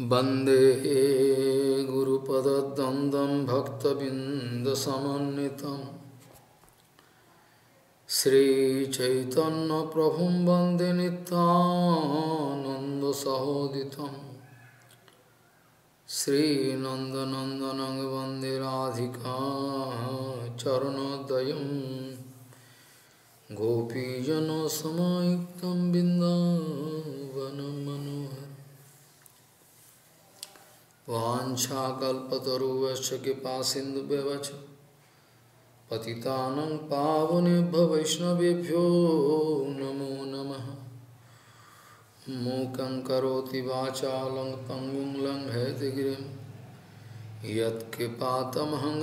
वंदे गुरुपदद्वन्द्वं भक्तबिन्दसमन्वितं। श्रीचैतन्यप्रभुं वंदे नितानन्दसहोदितं श्रीनन्दनन्दनं वंदे राधिका चरणोदयं। गोपीजनसमायुक्तं बिन्दावनं मनोहर वाञ्छाकल्पतरुवश्च कृपा सिन्धुव्यवच पतितानं पावनेभ्य वैष्णवेभ्यो नमो नमः। मूकं करोति वाचालं पङ्गुं लङ्घयतिगिरिं यत्कृपातमहं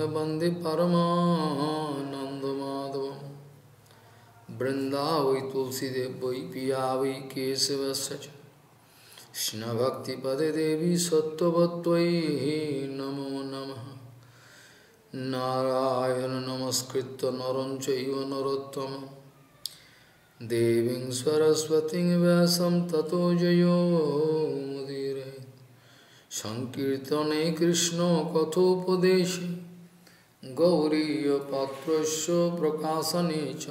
वृन्दावै तुलसीदेव वै पिया वै केशवस्य च। কৃষ্ণভক্তিপদে দেবী সত্যবত্তয়ী নমো নম। নারায়ণ নমস্কৃত নরম চৈব নরোত্তম। দেবী সরস্বতী ব্যাসম ততো জয়োমুদীর সংকীর্তনে কৃষ্ণ কথোপদেশে। গৌরীপাত্রস্য প্রকাশনে চ।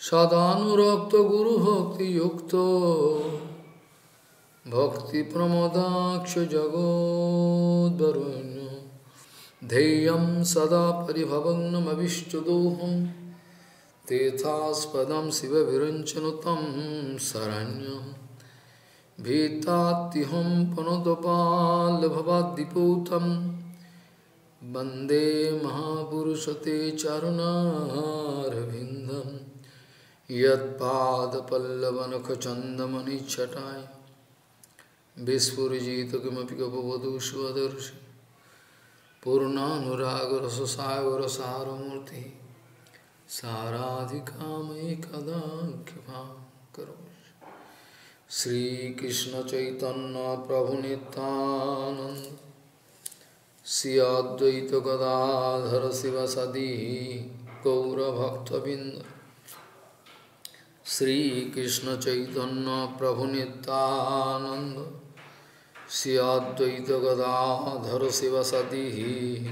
সদানুরক্ত গুরুভক্তিযুক্ত। जगोद्वरुण्य धैर्यं सदा परिभवग्नमविष्टदोहं। तीर्थास्पदं शिवविरञ्चनुतं शरण्यं। भीतात्युहं पुनदपाल्भवाद्दिपूतं वंदे महापुरुषते चरुणारविन्दं। यत्पादपल्लवनखचन्दमनिच्छटाय। विस्फुजित किमपि कपवधूष्वदर्शि पूर्णानुरागरससागरसारमूर्ति साराधिकामयि कदा कृपा करो श्रीकृष्ण चैतन्य प्रभु नितानंद सियाद्वैत गदाधर शिव सदी गौरभक्तबिंद श्रीकृष्ण चैतन्य प्रभु नितानंद श्री अद्वैत गदाधर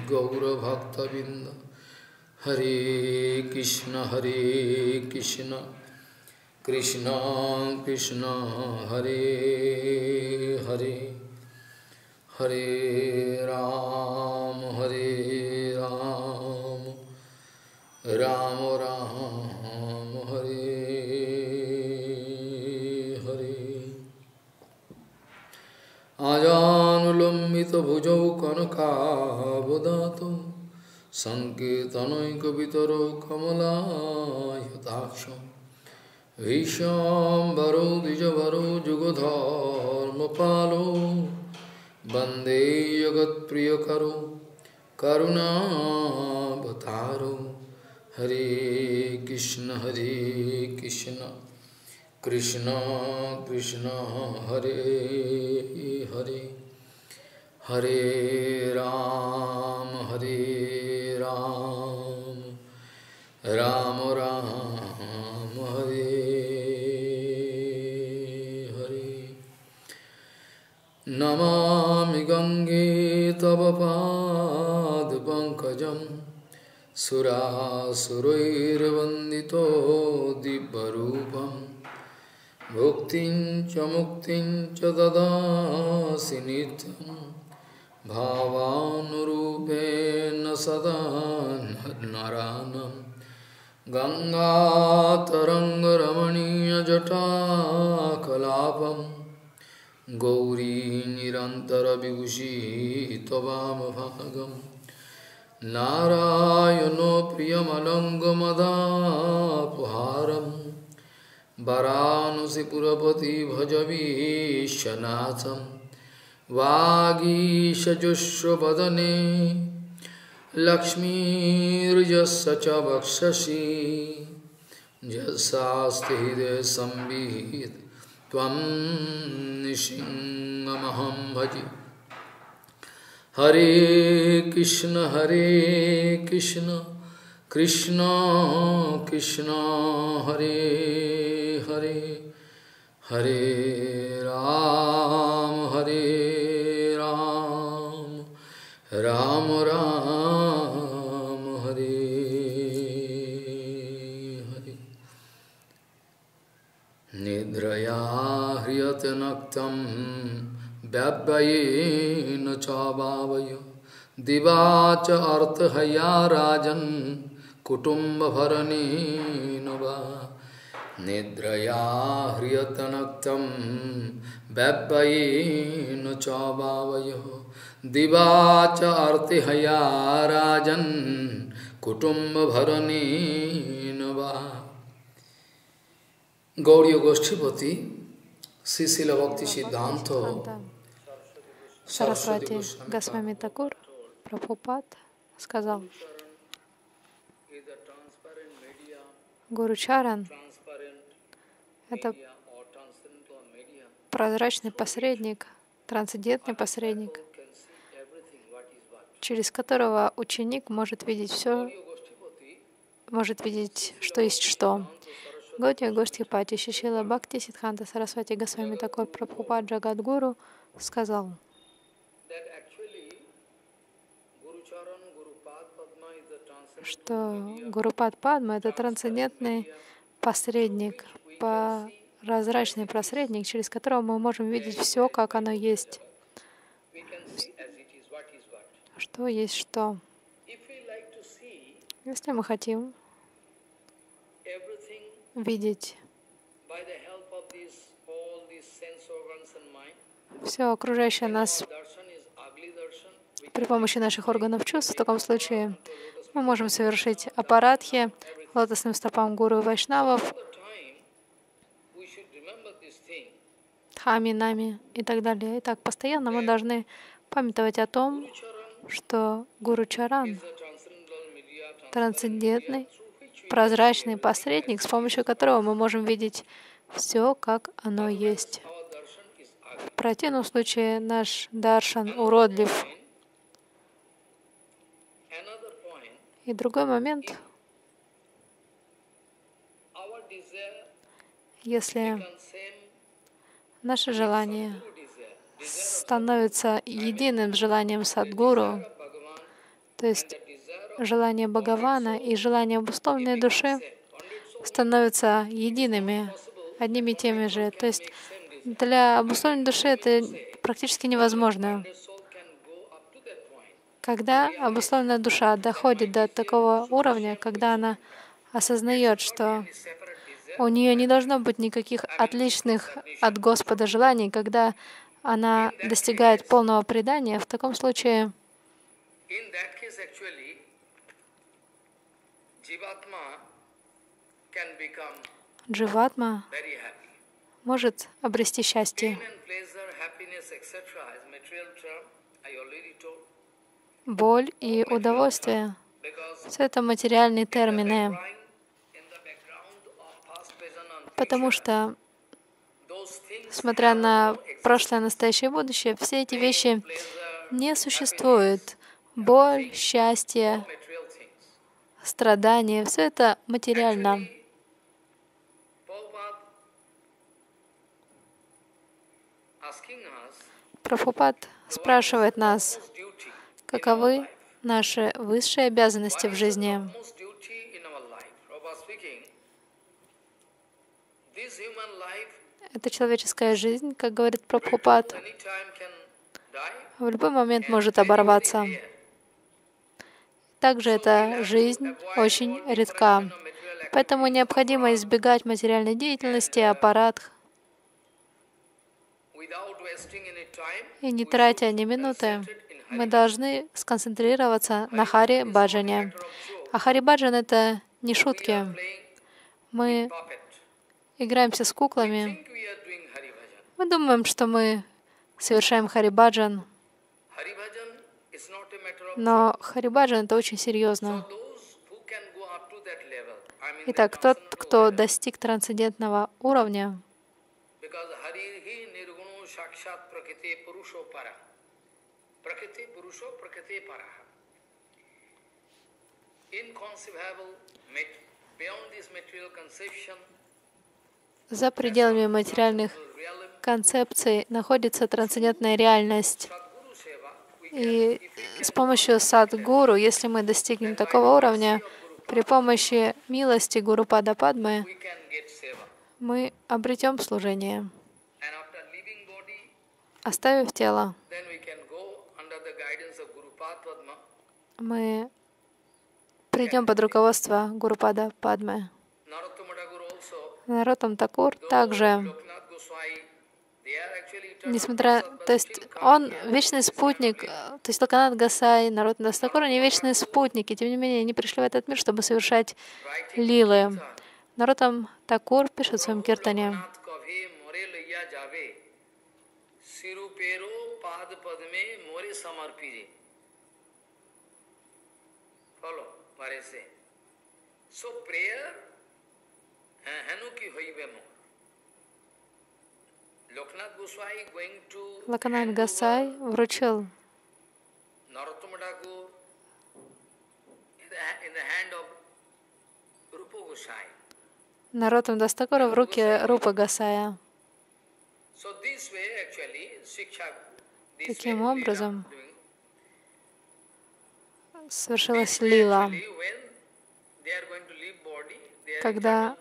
गौरभक्तबिंद हरे कृष्ण हरे कृष्ण। कृष्ण कृष्ण, हरे हरे। हरे राम हरे राम। राम राम। আজানুলম্বিত ভুজৌ কনকাবদাত সংকেতনৈকিতর কমলাক্ষ ভীষ্মর দ্বিজর যুগধর্ম পাল বন্দে জগৎপ্রিয় করো করুণাবতার হরে কৃষ্ণ হরে কৃষ্ণ कृष्ण कृष्ण हरे हरे। हरे राम हरे राम। राम राम, हरे हरे। नमामि गङ्गे तव पादपङ्कजं सुरासुरैर्वन्दितो दिव्यरूपम्। भुक्तिं मुक्तिं च ददासि नित्यं। भावानुरूपेण सदा नरानं। गङ्गातरङ्गरमणीयजटाकलापं। गौरी निरन्तरविभूषी त्ववामभागं नारायणो वरानुसिपुरपति भजवीशनाथं वागीशजुष्वदने लक्ष्मीर्यस्य च वक्षसि यस्यास्ति त्वं निशिङ्गमहं भजे। हरे कृष्ण हरे कृष्ण। कृष्ण कृष्ण, हरे हरे हरे राम हरे राम राम राम, हरे हरे। निद्रया ह्रियत नक्तम व्यव्ययेन चावय दिवाच अर्थहया राजन् कुटुम्बभरणेन वा निद्रया ह्रियतनक्तं व्याव्ययेन च भावय दिवा च अर्थहया राजन् कुटुम्बभरणेन वा Gauriya Goshtipati, Sisila Bhakti Siddhanta, Сарасвати Госвами Такур, Прабхупад, сказал, Гуру Чаран — это прозрачный посредник, трансцендентный посредник, через которого ученик может видеть все, может видеть, что есть что. Гаудия Гоштхипати Шишила Бхакти Сидханта Сарасвати Госвами Такор Прабхупад Джагадгуру сказал, что Гурупад Падма — это трансцендентный посредник, прозрачный посредник, через которого мы можем видеть все, как оно есть, что есть что. Если мы хотим видеть все окружающее нас при помощи наших органов чувств, в таком случае мы можем совершить аппаратхи лотосным стопам гуру и вайшнавов, хами, нами и так далее. Итак, постоянно мы должны памятовать о том, что Гуру Чаран трансцендентный, прозрачный посредник, с помощью которого мы можем видеть все, как оно есть. В противном случае наш даршан уродлив. И другой момент, если наше желание становится единым желанием Садгуру, то есть желание Бхагавана и желание обусловленной души становятся едиными, одними и теми же. То есть для обусловленной души это практически невозможно. Когда обусловленная душа доходит до такого уровня, когда она осознает, что у нее не должно быть никаких отличных от Господа желаний, когда она достигает полного предания, в таком случае дживатма может обрести счастье. Боль и удовольствие — все это материальные термины, потому что, смотря на прошлое, настоящее и будущее, все эти вещи не существуют. Боль, счастье, страдания — все это материально. Прабхупад спрашивает нас, каковы наши высшие обязанности в жизни. Это человеческая жизнь, как говорит Прабхупад, в любой момент может оборваться. Также эта жизнь очень редка. Поэтому необходимо избегать материальной деятельности, аппарат, и не тратя ни минуты, мы должны сконцентрироваться на Хари Баджане. А Хари Баджан — это не шутки. Мы играемся с куклами. Мы думаем, что мы совершаем Хари Баджан, но Хари Баджан — это очень серьезно. Итак, тот, кто достиг трансцендентного уровня, за пределами материальных концепций находится трансцендентная реальность. И с помощью садгуру, если мы достигнем такого уровня, при помощи милости Гуру Пада Падмы, мы обретем служение. Оставив тело, then we can go under the guidance of Guru Padma мы придем под руководство Гурупада Падмы. Наротам Такур также, несмотря, то есть он вечный спутник, то есть Лаканат Гасай, народ Такур, они вечные спутники, тем не менее, они пришли в этот мир, чтобы совершать лилы. Наротам Такур пишет в своем киртане. Сиру перо пад падме море самарпири follow parese. So prayer hanuki hoibe more. Лаканат Гасай вручил Наротам Дастакура в руки Рупа Гасая. Таким образом, body, their Когда-.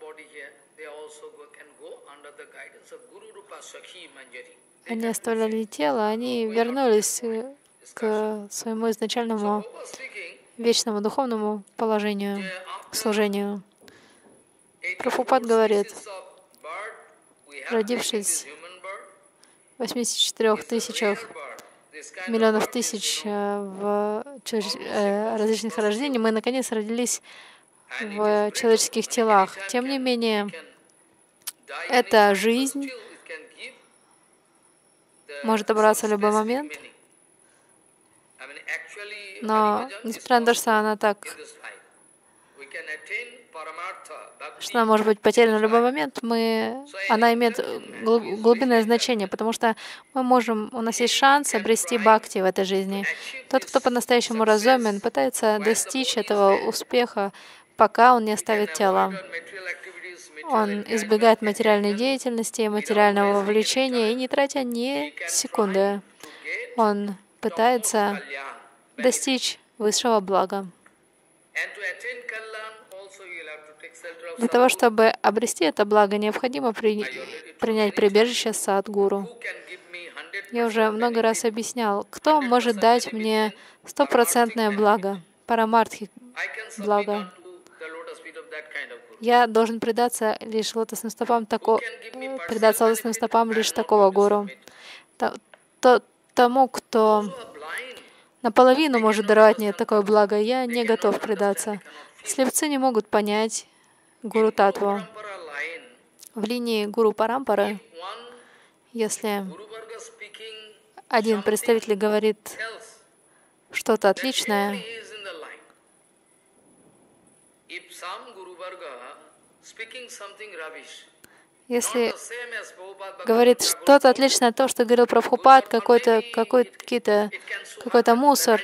Они оставляли тело, они вернулись э, к своему изначальному вечному духовному положению, uh, служению. 84 Прабхупад говорит, родившись в 84 тысячах миллионов тысяч э, в э, различных рождений, мы наконец родились в человеческих телах. Тем не менее, эта жизнь может оборваться в любой момент, но несмотря на то, что она так, что может быть потеряна в любой момент, мы, она имеет глуб- глубинное значение, потому что мы можем, у нас есть шанс обрести бхакти в этой жизни. Тот, кто по-настоящему разумен, пытается достичь этого успеха, пока он не оставит тело. Он избегает материальной деятельности, материального вовлечения и не тратя ни секунды, он пытается достичь высшего блага. Для того, чтобы обрести это благо, необходимо при- принять прибежище Садгуру. who can give me 100 Я уже много раз объяснял, кто может дать мне стопроцентное благо, парамартхи благо. Я должен предаться лишь лотосным стопам тако, предаться лотосным стопам лишь такого гуру. Та- то- тому, кто наполовину может даровать мне такое благо, я не готов предаться. Слепцы не могут понять гуру line, В линии гуру Парампары, если один представитель говорит что-то отличное, если говорит что-то отличное от того, что говорил Прабхупад, какой-то какой какой-то мусор.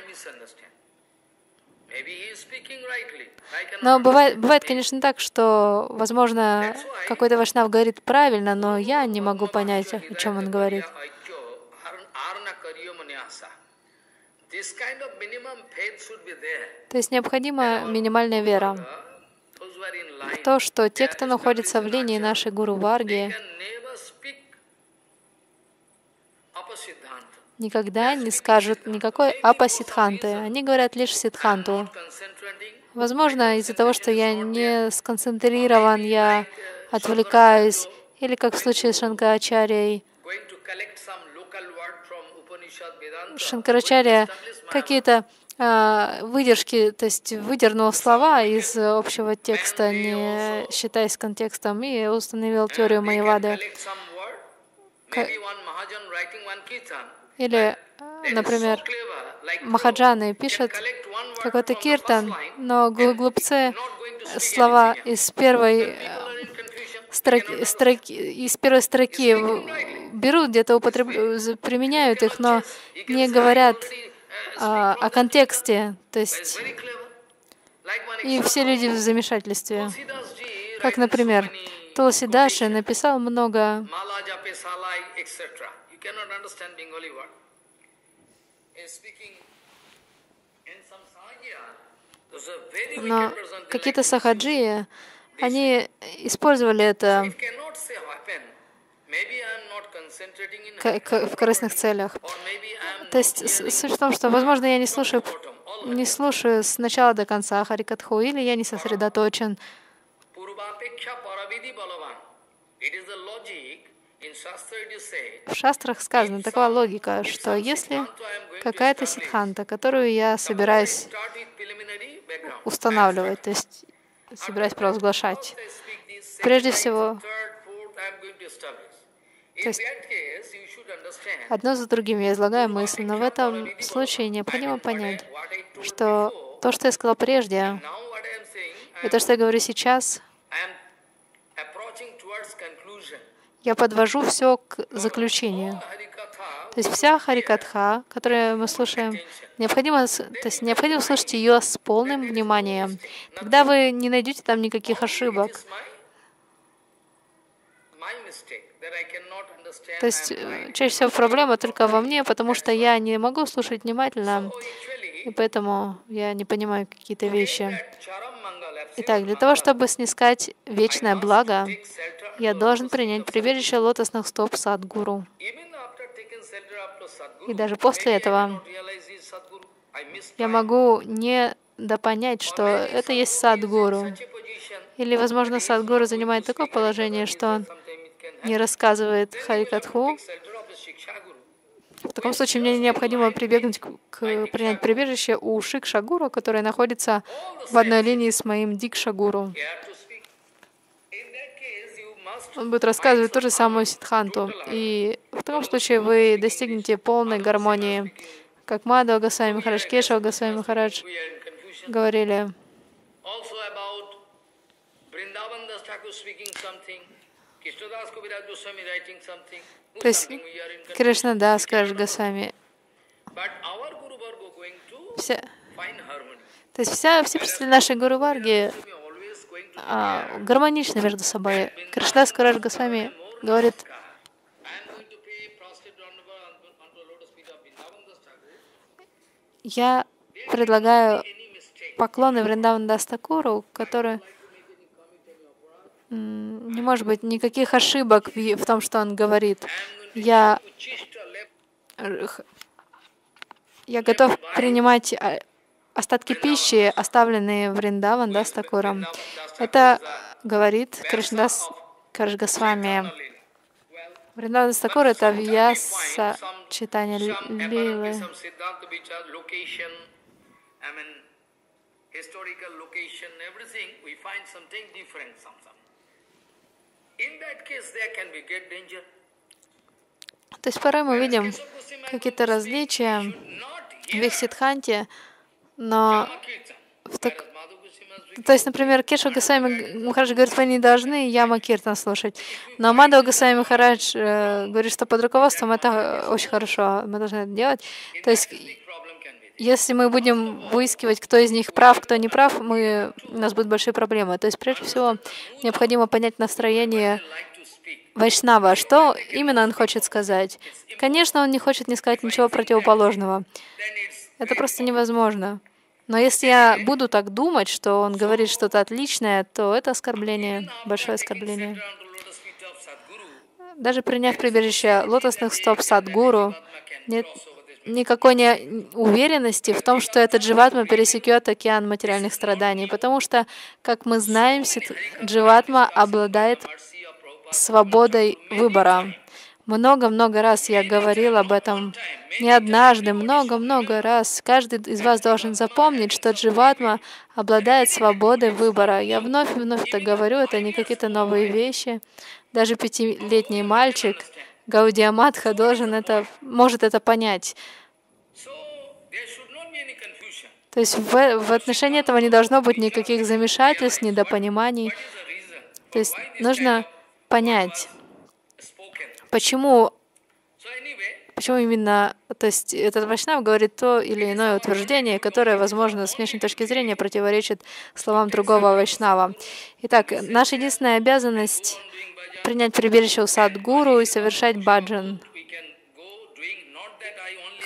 Но бывает, бывает, конечно, так, что, возможно, какой-то вайшнав говорит правильно, но я не могу понять, о чем он говорит. То есть необходима минимальная вера. Line, То, что те, кто находится в линии нашей Гуру Варги, никогда не скажут никакой апасидханты. Они говорят лишь сидханту. Возможно, из-за того, что я не сконцентрирован, я отвлекаюсь, или как в случае с Vedanta. Шанкарачарья какие-то а, выдержки, то есть выдернул слова из общего текста, не считаясь контекстом, и установил теорию kirtan. Или, например, Махаджаны пишет какой-то киртан, но гл- глупцы слова из первой строки, строки, из первой строки берут, где-то употреб- применяют их, но не говорят а, о контексте. То есть и все люди в замешательстве. Как, например, Тулси Даши написал много но какие-то сахаджи, они использовали это It в корыстных целях. То есть суть в том, что, возможно, я не слушаю, не слушаю с начала до конца Харикатху, или я не сосредоточен. В шастрах сказано, такова логика, что если какая-то сидханта, которую я собираюсь устанавливать, то есть собираюсь провозглашать, прежде всего, то есть одно за другим я излагаю мысли, но в этом случае необходимо понять, что то, что я сказал прежде, и то, что я говорю сейчас, я подвожу все к заключению. То есть вся Харикатха, которую мы слушаем, необходимо, то есть необходимо слушать ее с полным вниманием. Тогда вы не найдете там никаких ошибок. То есть э, чаще всего проблема только во мне, потому что я не могу слушать внимательно, и поэтому я не понимаю какие-то вещи. Итак, для того, чтобы снискать вечное благо, я должен принять прибежище лотосных стоп Садгуру. И даже после этого я могу не допонять, что это есть Садгуру. Или, возможно, Садгуру занимает такое положение, что он не рассказывает Харикатху. В таком случае мне необходимо прибегнуть к, к принять прибежище у Шикшагуру, который находится в одной линии с моим Дикшагуру. Он будет рассказывать ту же самую сидханту. И в таком случае вы достигнете полной гармонии. Как Мадхава Госвами Махарадж, Кешава Госвами Махарадж говорили. То есть Кришна да, скажет Госвами. Вся, то есть вся, все представители нашей Гуру Варги а, гармоничны между собой. Кришна Скараш Госвами говорит, я предлагаю поклоны Вриндаван Дастакуру, который не может быть никаких ошибок в том, что он говорит. Я, я готов принимать а, остатки пищи, оставленные в Риндаван, да, с. Это говорит Кришнадас Каршгасвами. Вриндаван Стакур — это вьяса читания лилы historical location, everything. То есть порой мы видим какие-то различия в их сидханте, но в так... То есть, например, Кеша Гасами Махарадж говорит, вы не должны Яма Киртан слушать. Но Мадхава Гасами Махарадж э, говорит, что под руководством это очень хорошо, мы должны это делать. То есть если мы будем выискивать, кто из них прав, кто не прав, мы, у нас будут большие проблемы. То есть, прежде всего, необходимо понять настроение Вайшнава. Что именно он хочет сказать? Конечно, он не хочет не сказать ничего противоположного. Это просто невозможно. Но если я буду так думать, что он говорит что-то отличное, то это оскорбление, большое оскорбление. Даже приняв прибежище лотосных стоп Садгуру, нет никакой не уверенности в том, что этот дживатма пересекет океан материальных страданий, потому что, как мы знаем, дживатма обладает свободой выбора. Много-много раз я говорил об этом, не однажды, много-много раз. Каждый из вас должен запомнить, что дживатма обладает свободой выбора. Я вновь и вновь это говорю, это не какие-то новые вещи. Даже пятилетний мальчик — Гаудиаматха должен это, может это понять. То есть в, в отношении этого не должно быть никаких замешательств, недопониманий. То есть нужно понять, почему, почему именно, то есть этот Вайшнав говорит то или иное утверждение, которое, возможно, с внешней точки зрения противоречит словам другого Вайшнава. Итак, наша единственная обязанность принять прибежище у Садгуру и совершать баджан.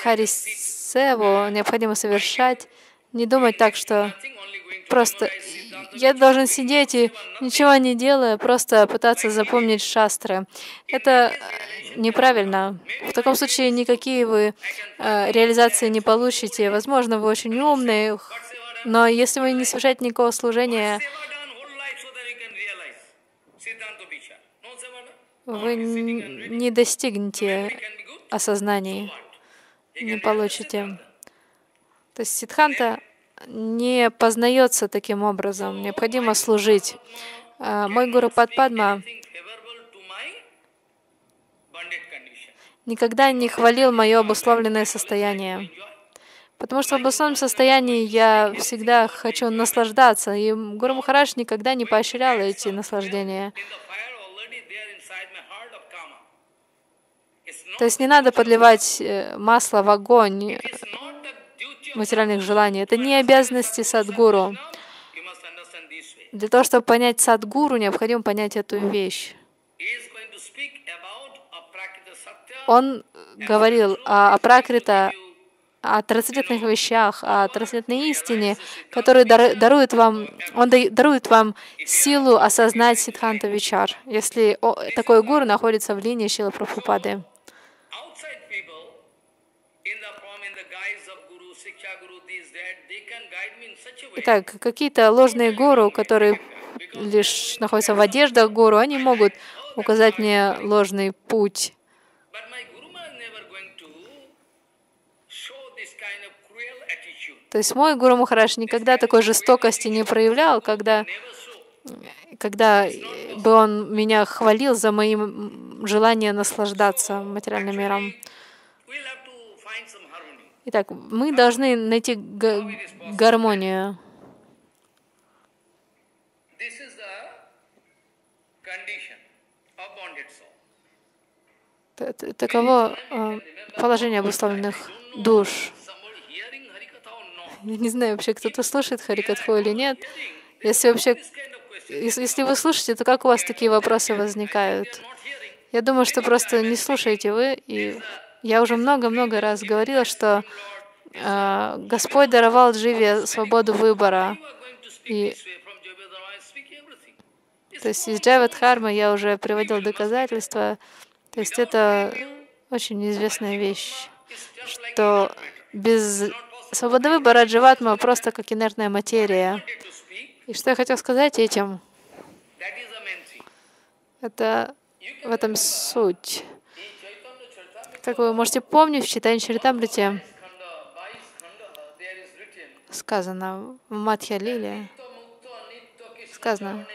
Харисеву необходимо совершать, не думать так, что просто я должен сидеть и ничего не делая, просто пытаться запомнить шастры. Это неправильно. В таком случае никакие вы э, реализации не получите. Возможно, вы очень умные, но если вы не совершаете никакого служения, вы не достигнете осознаний, не получите. То есть сидханта не познается таким образом. Необходимо служить. А, мой гуру Падпадма никогда не хвалил мое обусловленное состояние. Потому что в обусловленном состоянии я всегда хочу наслаждаться, и Гуру Махараш никогда не поощрял эти наслаждения. То есть не надо подливать э, масло в огонь материальных желаний. Это не обязанности садгуру. Для того, чтобы понять садгуру, необходимо понять эту вещь. Он говорил о, о о трансцендентных вещах, о трансцендентной истине, которая дарует вам, он дарует вам силу осознать Сидханта Вичар, если такой гуру находится в линии Шила Прабхупады. Итак, какие-то ложные гуру, которые лишь находятся в одеждах гуру, они могут указать мне ложный путь. То есть мой Гуру Махараш никогда такой жестокости не проявлял, когда, когда бы он меня хвалил за моим желанием наслаждаться материальным миром. Итак, мы должны найти гармонию. Таково а, положение обусловленных душ. Я не знаю, вообще кто-то слушает Харикатху или нет. Если вообще, если вы слушаете, то как у вас такие вопросы возникают? Я думаю, что просто не слушаете вы. И я уже много-много раз говорила, что э, Господь даровал Дживе свободу выбора. И, то есть из Джавадхармы я уже приводил доказательства. То есть это очень известная вещь, что без свободы выбора дживатма просто как инертная материя. И что я хотел сказать этим? Это в этом суть. Как вы можете помнить, в читании Чаритамрите сказано в Матхя Лиле, сказано,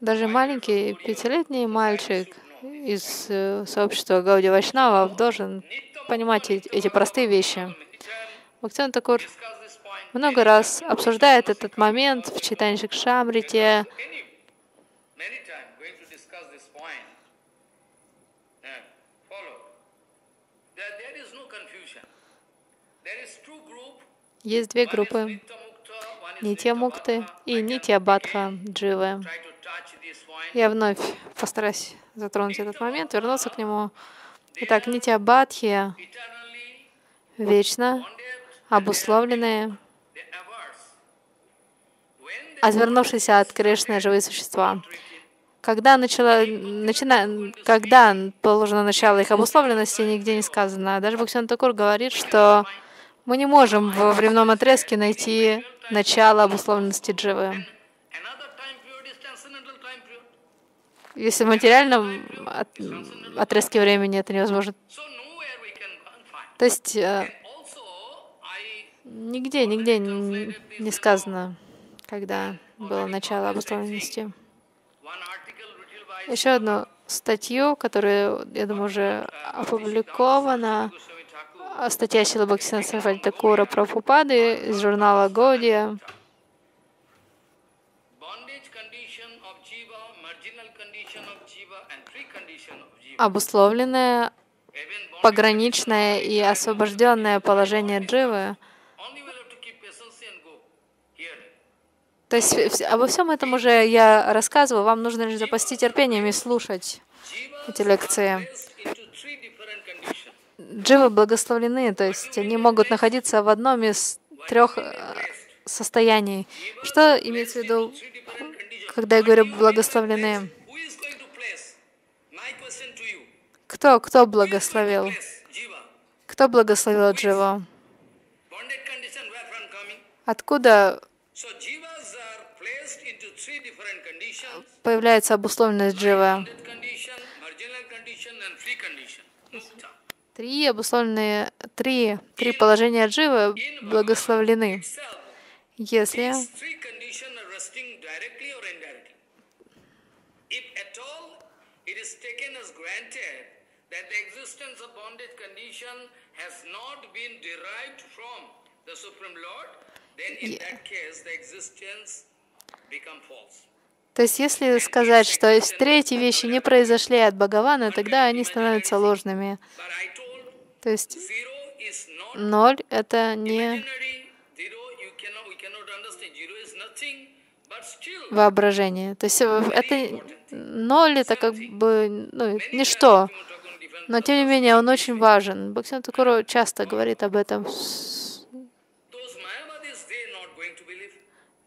даже маленький пятилетний мальчик из э, сообщества Гауди Вайшнавов должен понимать эти простые вещи. Бхактиван Такур много раз обсуждает этот момент в читании Шамрите. Есть две группы. Нитья Мукты и Нитья Бадха Дживы. Я вновь постараюсь затронуть этот момент, вернуться к нему. Итак, Нитья Бадхи вечно обусловленные, отвернувшиеся от Кришны живые существа. Когда, начала, начина, когда положено начало их обусловленности, нигде не сказано. Даже Бхактиван Такур говорит, что мы не можем во временном отрезке найти начало обусловленности дживы. Если в материальном отрезке времени это невозможно. То есть э, нигде, нигде не сказано, когда было начало обусловленности. Еще одну статью, которая, я думаю, уже опубликована, статья Сила Бхактисана Сарвати Такура Прабхупады из журнала Годия. Обусловленное пограничное и освобожденное положение дживы. То есть обо всем этом уже я рассказываю, вам нужно лишь запасти терпением и слушать эти лекции. Дживы благословлены, то есть они могут находиться в одном из трех э, состояний. Что имеется в виду, когда я говорю благословлены? Кто, кто благословил? Кто благословил Дживу? Откуда появляется обусловленность Дживы? Три обусловленные, три, три положения Дживы благословлены. Если that the existence of bondage condition has not been derived from the Supreme Lord, then in that case the existence become false. То есть, если сказать, что если третьи вещи не произошли от Бхагавана, тогда они становятся ложными. То есть, ноль — это не воображение. То есть, это ноль — это как бы ну, ничто. Но тем не менее он очень важен. Бхактин Такуру часто говорит об этом.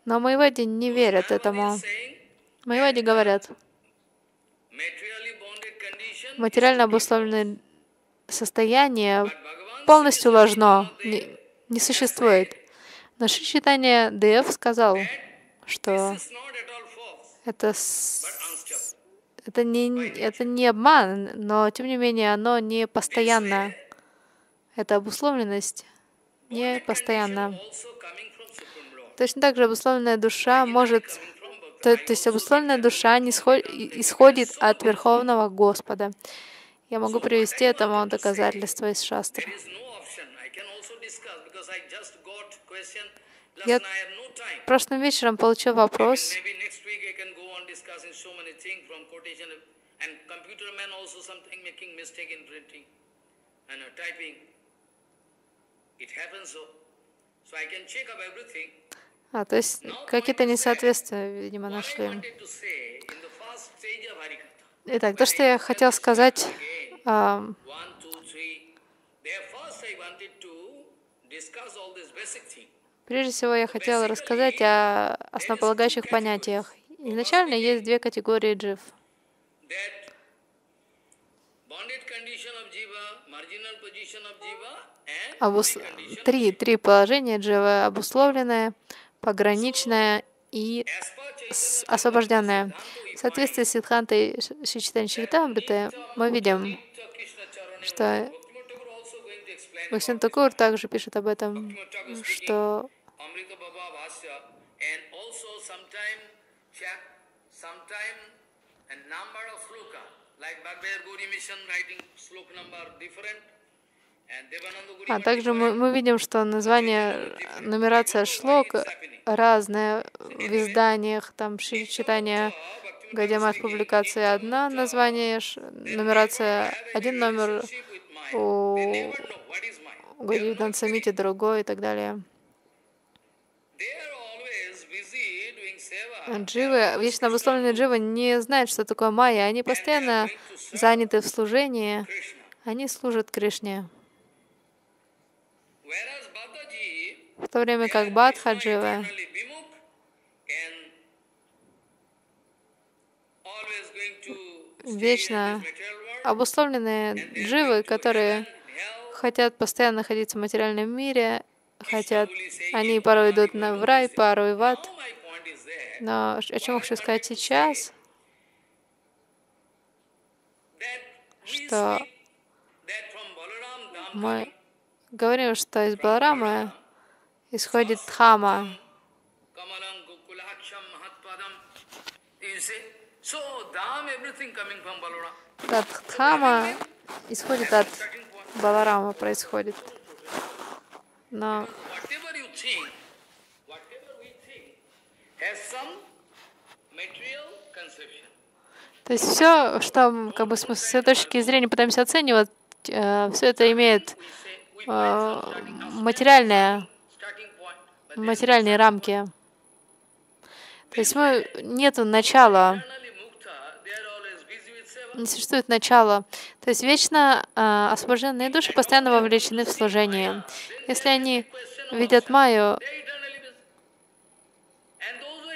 Но Майвади не верят этому. Майвади говорят, материально обусловленное состояние полностью ложно, не, не существует. Но Шри Читание Дев сказал, что это это не, это не обман, но тем не менее оно не постоянно. Эта обусловленность не постоянна. Точно так же обусловленная душа может, то, то есть обусловленная душа не исходит от Верховного Господа. Я могу привести этому доказательство из шастры. Я прошлым вечером получил вопрос, uh. А, то есть какие-то несоответствия, видимо, нашли. Итак, то, что я хотел сказать, а, прежде всего я хотел рассказать о основополагающих понятиях. Изначально есть две категории джив — Обус... Три, три положения дживы обусловленное, пограничное и освобожденное. В соответствии с Сидхантой Шичитани Чаритамриты мы видим, что Бхактин Такур также пишет об этом, что а также мы, мы видим, что название, нумерация шлок разная в изданиях, там читание Гадимат публикации одна, название, нумерация один номер, у Гадидан Самити другой и так далее. Дживы, вечно обусловленные дживы не знают, что такое майя. Они постоянно заняты в служении. Они служат Кришне. В то время как Бадха дживы вечно обусловленные дживы, которые хотят постоянно находиться в материальном мире, хотят, они порой идут в рай, порой в ад. Но о чем я хочу сказать сейчас, что мы говорим, что из Баларама исходит Дхама. От Дхама исходит от Баларама, происходит. Но то есть все, что как бы с точки зрения пытаемся оценивать, э, все это имеет э, материальные, материальные рамки. То есть мы, нет начала, не существует начала. То есть вечно э, освобожденные души постоянно вовлечены в служение. Если они видят Майю,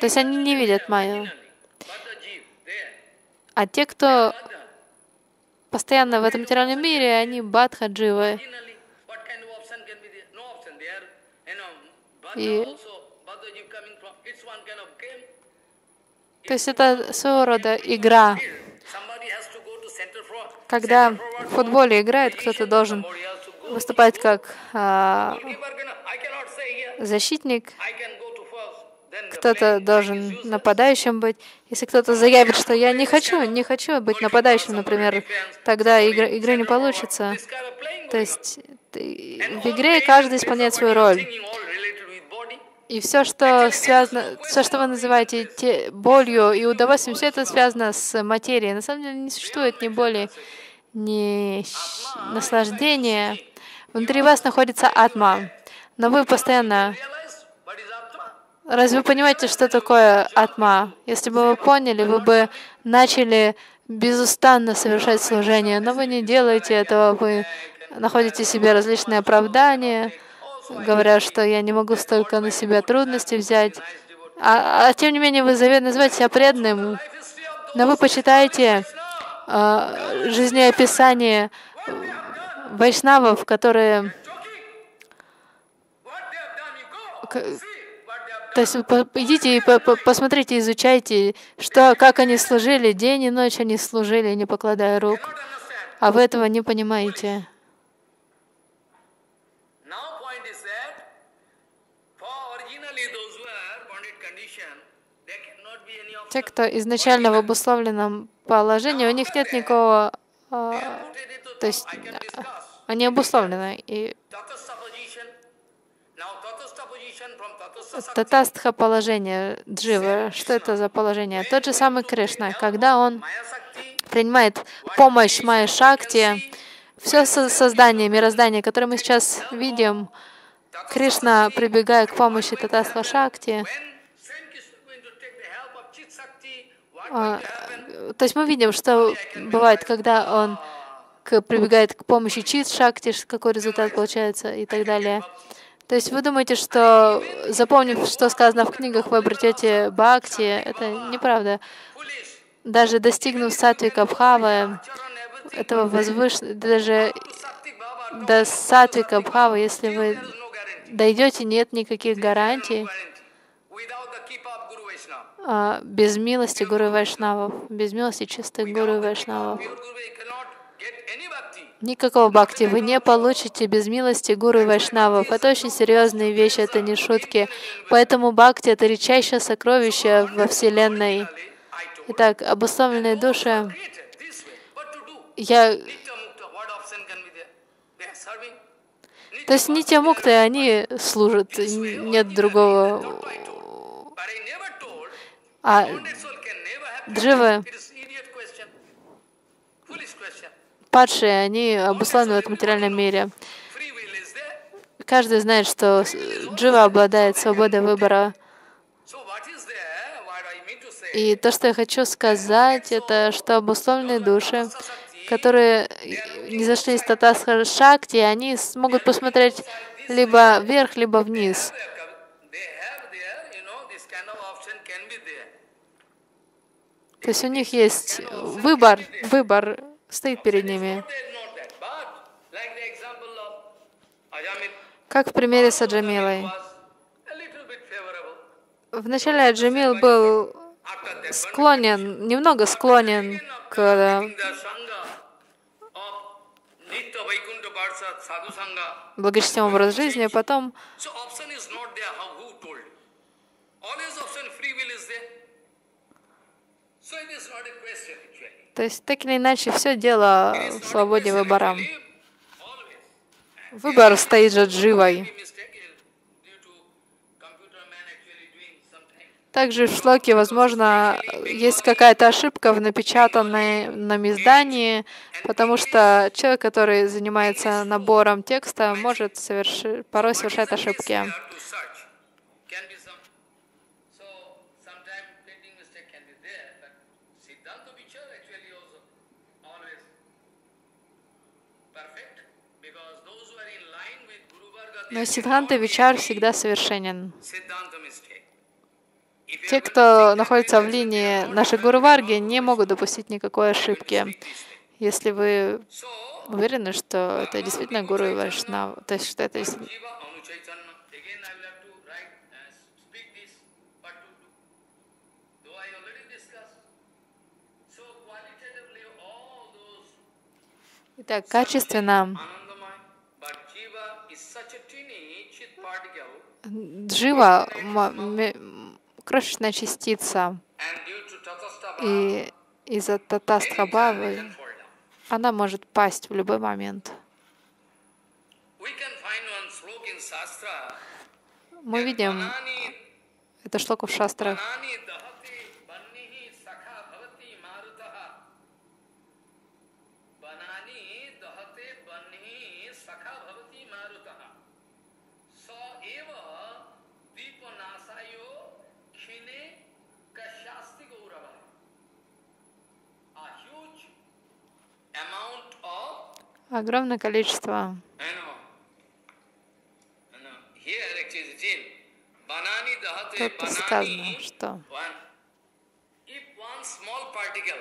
то есть они не видят Майю. А те, кто постоянно в этом материальном мире, они бадхадживы. И то есть это своего рода игра. Когда в футболе играет, кто-то должен выступать как а, защитник, кто-то должен нападающим быть. Если кто-то заявит, что я не хочу, не хочу быть нападающим, например, тогда игра, игры не получится. То есть в игре каждый исполняет свою роль. И все, что связано, все, что вы называете те, болью и удовольствием, все это связано с материей. На самом деле не существует ни боли, ни наслаждения. Внутри вас находится атма, но вы постоянно Разве вы понимаете, что такое атма? Если бы вы поняли, вы бы начали безустанно совершать служение, но вы не делаете этого, вы находите себе различные оправдания, говоря, что я не могу столько на себя трудностей взять. А, а тем не менее вы называете себя преданным, но вы почитаете э, жизнеописание вайшнавов, которые то есть идите и посмотрите, изучайте, что, как они служили, день и ночь они служили, не покладая рук. А вы этого не понимаете. Те, кто изначально в обусловленном положении, у них нет никакого... А, то есть они обусловлены. И Татастха положение дживы. Что это за положение? Тот же самый Кришна, когда он принимает помощь Майя Шакти, все создание, мироздание, которое мы сейчас видим, Кришна, прибегая к помощи Татастха Шакти, а, то есть мы видим, что бывает, когда он прибегает к помощи Чит Шакти, какой результат получается и так далее. То есть вы думаете, что запомнив, что сказано в книгах, вы обретете бхакти. Это неправда. Даже достигнув сатвика бхавы, этого возвышенного, даже до сатвика бхавы, если вы дойдете, нет никаких гарантий а, без милости Гуру Вайшнавов, без милости чистых Гуру Вайшнавов. Никакого бхакти вы не получите без милости гуру и вайшнавов. Это очень серьезные вещи, это не шутки. Поэтому бхакти — это редчайшее сокровище во Вселенной. Итак, обусловленные души, я... То есть не те мукты, они служат, нет другого. А дживы, падшие, они обусловлены в этом материальном мире. Каждый знает, что Джива обладает свободой выбора. И то, что я хочу сказать, это что обусловленные души, которые не зашли из Татасха Шакти, они смогут посмотреть либо вверх, либо вниз. То есть у них есть выбор, выбор стоит перед ними. Как в примере с Аджамилой. Вначале Аджамил был склонен, немного склонен к благочестивому образу жизни, а потом То есть, так или иначе, все дело в свободе выбора. Выбор стоит же дживой. Также в шлоке, возможно, есть какая-то ошибка в напечатанном издании, потому что человек, который занимается набором текста, может совершить, порой совершать ошибки. Но Сиддханта Вичар всегда совершенен. Те, кто находится в линии нашей Гуру Варги, не могут допустить никакой ошибки. Если вы уверены, что это действительно Гуру и Вайшнав, то есть что это. Итак, качественно Джива — крошечная частица, и из-за татастхабавы она может пасть в любой момент. Мы видим это шлоку в шастрах. Огромное количество. Тут сказано, что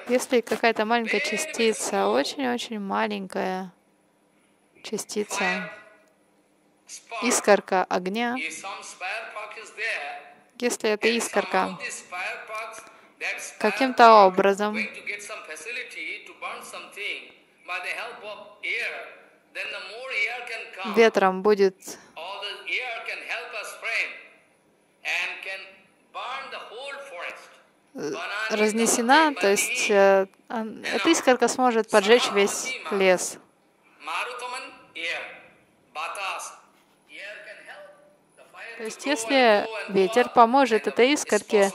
если какая-то маленькая частица, очень-очень маленькая частица, искорка огня, если это искорка. каким-то образом. ветром будет разнесена, то есть э, эта искорка сможет поджечь весь лес. То есть если ветер поможет этой искорке,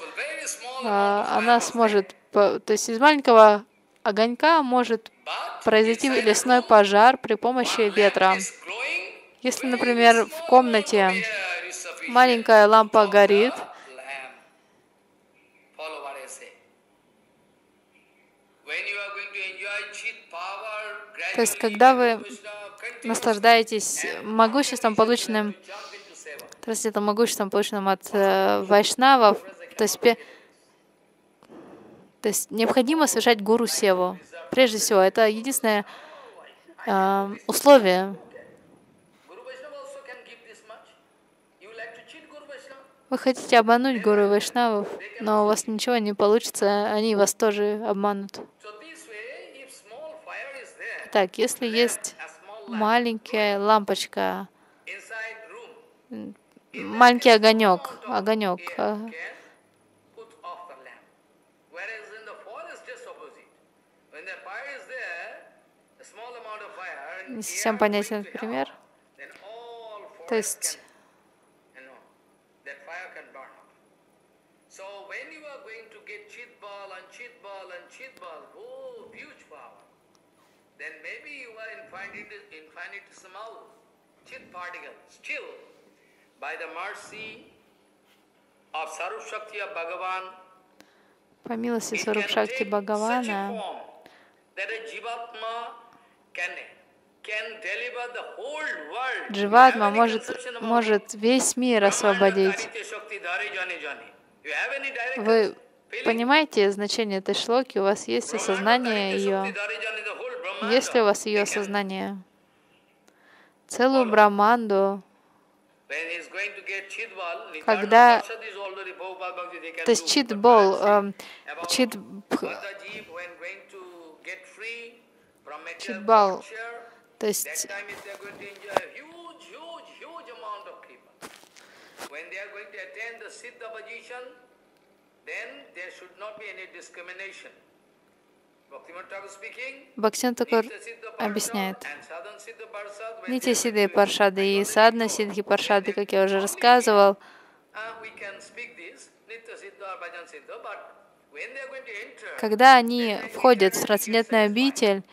э, она сможет, то есть из маленького огонька может произойти лесной пожар при помощи ветра. Если, например, в комнате маленькая лампа горит, то есть, когда вы наслаждаетесь могуществом, полученным, простите, могуществом, полученным от э, вайшнавов, то есть то есть необходимо совершать гуру севу. Прежде всего, это единственное э, условие. Вы хотите обмануть гуру Вайшнавов, но у вас ничего не получится, они вас тоже обманут. Так, если есть маленькая лампочка, маленький огонек, огонек, а, не совсем понятен пример. То есть по милости Саруб Шакти Бхагавана, Дживатма может, может весь мир освободить. Вы понимаете значение этой шлоки? У вас есть осознание ее? Есть ли у вас ее осознание? Целую браманду, когда, то есть читбол, чит, читбал, то есть Бхактин Такур объясняет, Нити Сиды Паршады и Садна Сидхи Паршады, как я уже рассказывал, Когда они входят в трансцендентную обитель,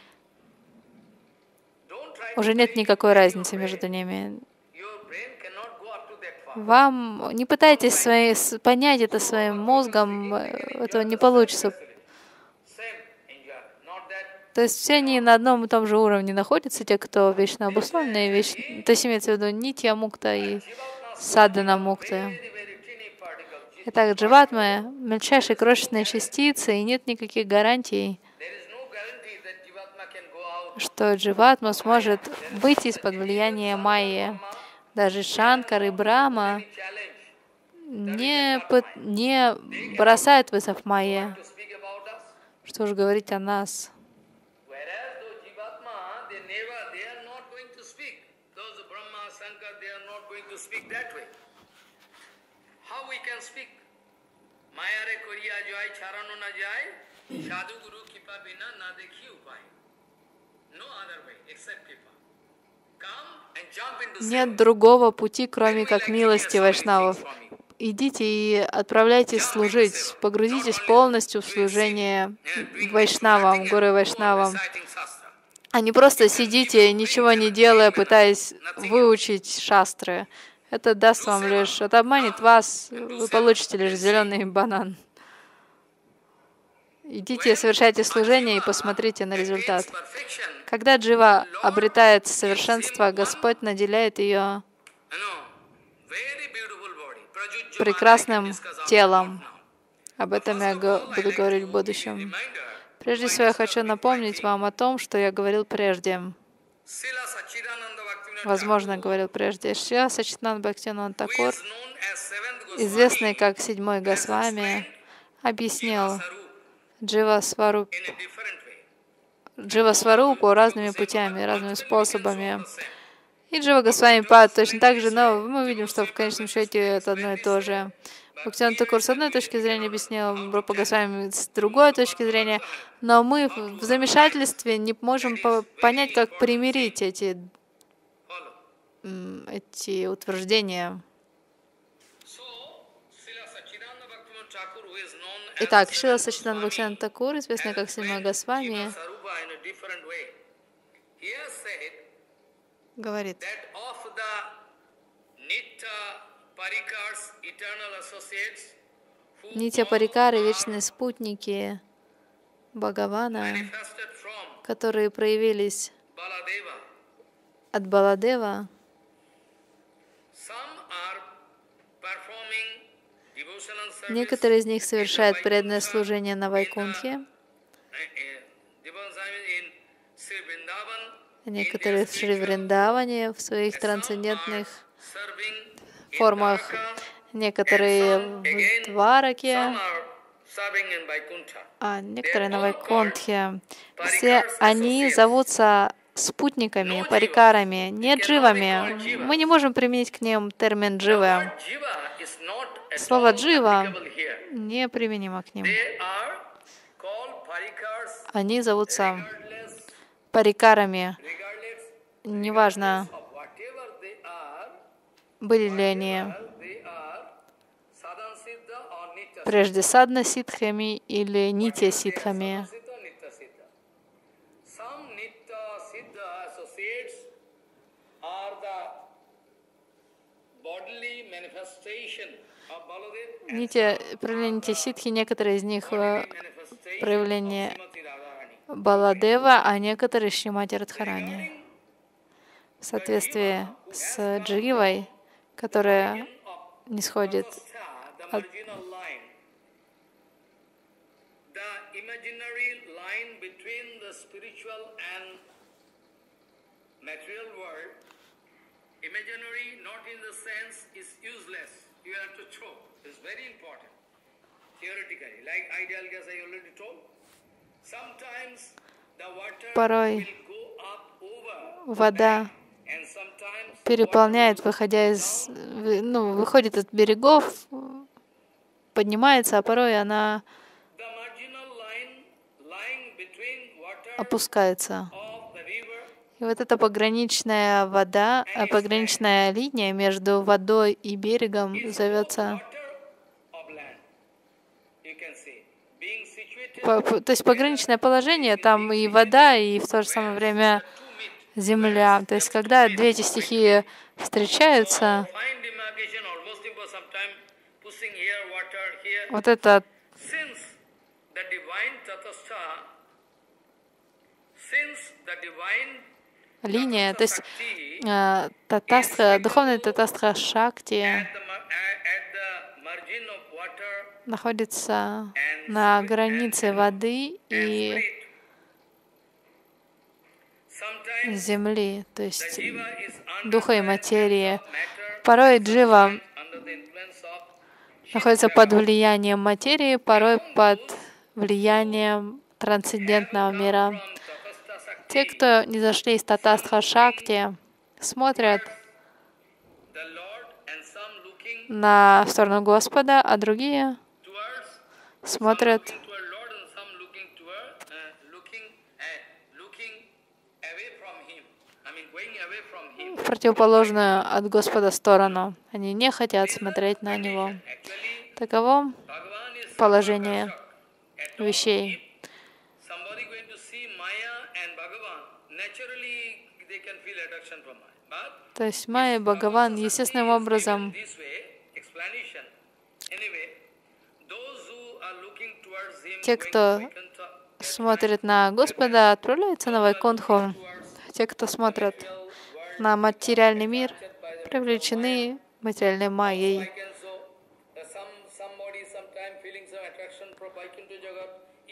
уже нет никакой разницы между ними. Вам не пытайтесь свои, понять это своим мозгом, этого не получится. То есть все они на одном и том же уровне находятся, те, кто вечно обусловленные, вечно... то есть имеется в виду Нитья Мукта и Садана Мукта. Итак, дживатма — мельчайшие крошечные частицы, и нет никаких гарантий, что дживатма сможет выйти из-под влияния майи. Даже Шанкар и Брама не, не бросают вызов майе. Что же говорить о нас? মায়ারে করিয়া জয় ছাড়ানো না যায় সাধু গুরু কৃপা বিনা না দেখি উপায় নো আদার ওয়ে এক্সেপ্ট কৃপা Нет другого пути, кроме как милости вайшнавов. Идите и отправляйтесь служить, погрузитесь полностью в служение вайшнавам, горы вайшнавам, а не просто сидите, ничего не делая, пытаясь выучить шастры. Это даст вам лишь, это обманет вас, вы получите лишь зеленый банан. Идите, совершайте служение и посмотрите на результат. Когда Джива обретает совершенство, Господь наделяет ее прекрасным телом. Об этом я буду говорить в будущем. Прежде всего, я хочу напомнить вам о том, что я говорил прежде возможно, говорил прежде Шия Сачитнан Бхактинан Такур, известный как седьмой Госвами, объяснил Джива Сваруп, Джива Сварупу разными путями, разными способами. И Джива Госвами Пад точно так же, но мы видим, что в конечном счете это одно и то же. Бхактиван Такур с одной точки зрения объяснил, Рупа Госвами с другой точки зрения, но мы в замешательстве не можем понять, как примирить эти эти утверждения. Итак, Шила Сачитан Бхактиван Такур, известный как Сима Госвами, говорит, Нитя Парикары, вечные спутники Бхагавана, которые проявились от Баладева, Некоторые из них совершают преданное служение на Вайкунтхе, некоторые в Шри Вриндаване, в своих трансцендентных формах, некоторые в Двараке, а некоторые на Вайкунтхе. Все они зовутся спутниками, парикарами, не дживами. Мы не можем применить к ним термин джива. Слово джива не применимо к ним. Они зовутся парикарами. Неважно, были ли они прежде садна ситхами или нитя ситхами. Нити, проявления ситхи, некоторые из них э, проявления Баладева, а некоторые Шримати Радхарани. В соответствии с Дживой, которая не сходит от material world, imaginary not in the sense is useless. You have to choke. It's very important. Theoretically, like ideal gas I already told. Sometimes the water Порой will go up over вода переполняет, выходя из, ну, выходит от берегов, поднимается, а порой она опускается. И вот эта пограничная вода, э, пограничная линия между водой и берегом зовется то есть пограничное положение, там и вода, и в то же самое время земля. То есть когда две эти стихии встречаются, вот эта линия, то есть э, татастха, духовная татастха Шакти находится на границе воды и земли, то есть духа и материи. Порой джива находится под влиянием материи, порой под влиянием трансцендентного мира. Те, кто не зашли из Татастха Шакти, смотрят на сторону Господа, а другие смотрят противоположную от Господа сторону. Они не хотят смотреть на Него. Таково положение вещей. То есть Майя Бхагаван естественным образом те, кто смотрит на Господа, отправляются на Вайкунтху. Те, кто смотрят на материальный мир, привлечены материальной майей.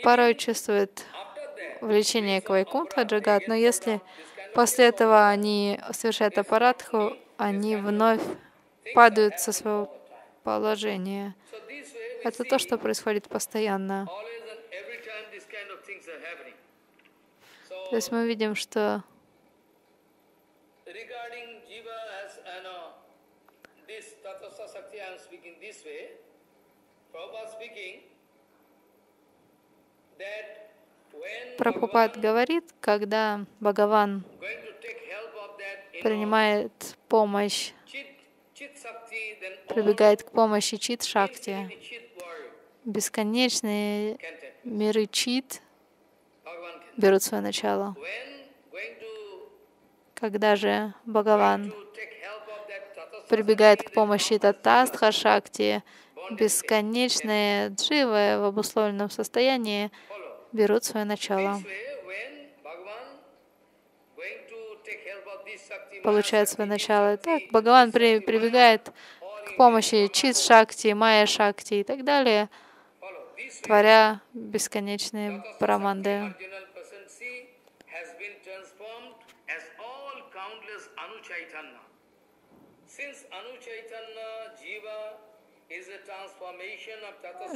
Порой чувствует влечение к Вайкунтха Джагат, но если после этого они совершают аппаратху, они вновь падают со своего положения. Это то, что происходит постоянно. То есть мы видим, что Прабхупад говорит, когда Бхагаван принимает помощь, прибегает к помощи чит-шакти, бесконечные миры чит берут свое начало. Когда же Бхагаван прибегает к помощи Татастха Шакти, бесконечные дживы в обусловленном состоянии берут свое начало. Получают свое начало. Так, Бхагаван при, прибегает к помощи Чит Шакти, Майя Шакти и так далее, творя бесконечные браманды.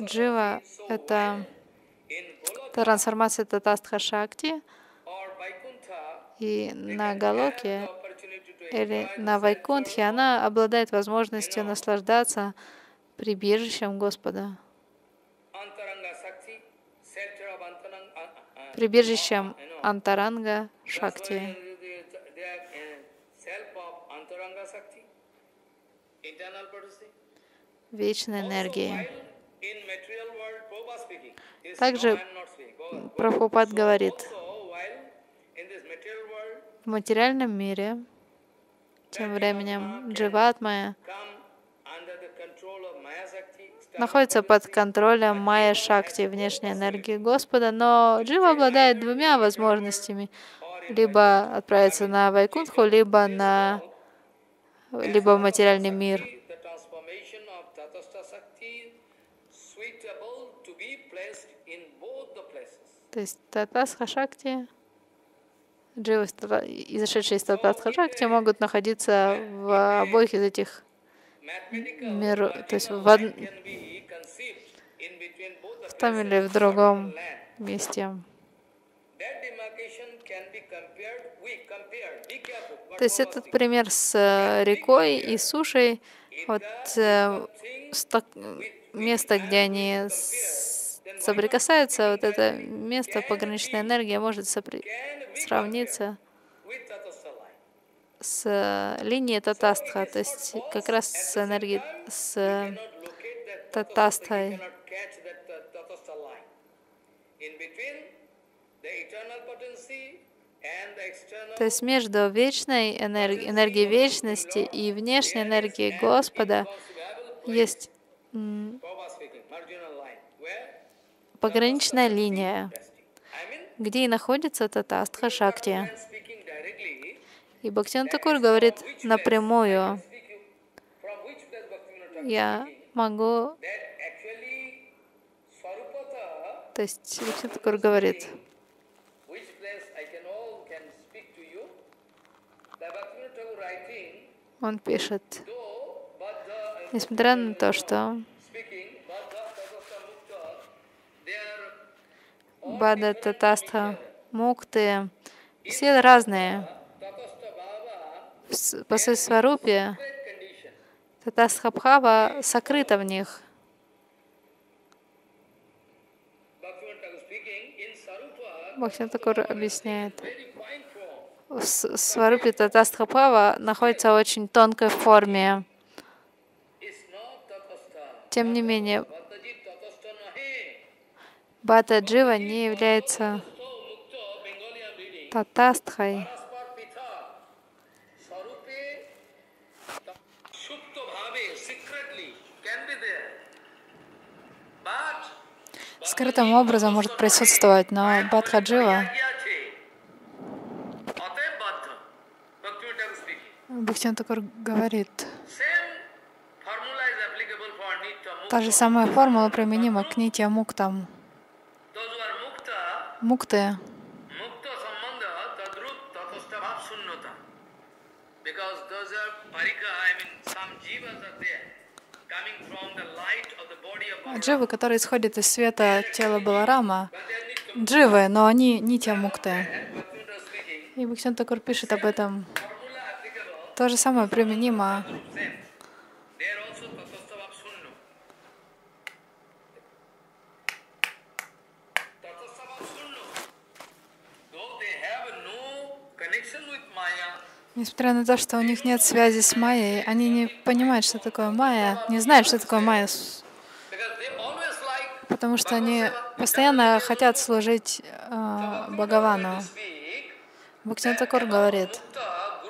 Джива — это трансформация Татастха Шакти, и на Галоке или на Вайкунтхе она обладает возможностью наслаждаться прибежищем Господа, прибежищем Антаранга Шакти. Вечной энергии. Также Прабхупад говорит, в материальном мире, тем временем, дживатмая находится под контролем Майя Шакти, внешней энергии Господа, но джива обладает двумя возможностями. Либо отправиться на Вайкунтху, либо на либо в материальный мир. То есть Татасха Шакти, дживы, изошедшие из Татасха Шакти, могут находиться в обоих из этих миров, то есть в, од... в том или в другом месте. То есть этот пример с э, рекой и сушей, вот э, место, где они соприкасаются, вот это место пограничной энергии может сравниться с э, линией татастха, то есть как раз с энергией, с татастхой. То есть между вечной энергией, энергией вечности и внешней энергией Господа есть пограничная линия, где и находится Татастха Шакти. И Бхактин Такур говорит напрямую, я могу... То есть Бхактин Такур говорит, он пишет, несмотря на то, что Бада, Татастха, Мукты, все разные. По своей сварупе Татастхабхава сокрыта в них. Бхактин Такур объясняет. В сварупе Татастхабхава находится в очень тонкой форме. Тем не менее, Бата Джива не является татастхой. Скрытым образом может присутствовать, но Бадхаджива Бхактин Такур говорит, та же самая формула применима к нитья муктам. Мукты, Дживы, которые исходят из света тела Баларама, дживы, но они не те мукты. И Бхактин Такур пишет об этом. То же самое применимо Несмотря на то, что у них нет связи с Майей, они не понимают, что такое Майя, не знают, что такое Майя, потому что они постоянно хотят служить э, Бхагавану. Бхактин Такур говорит,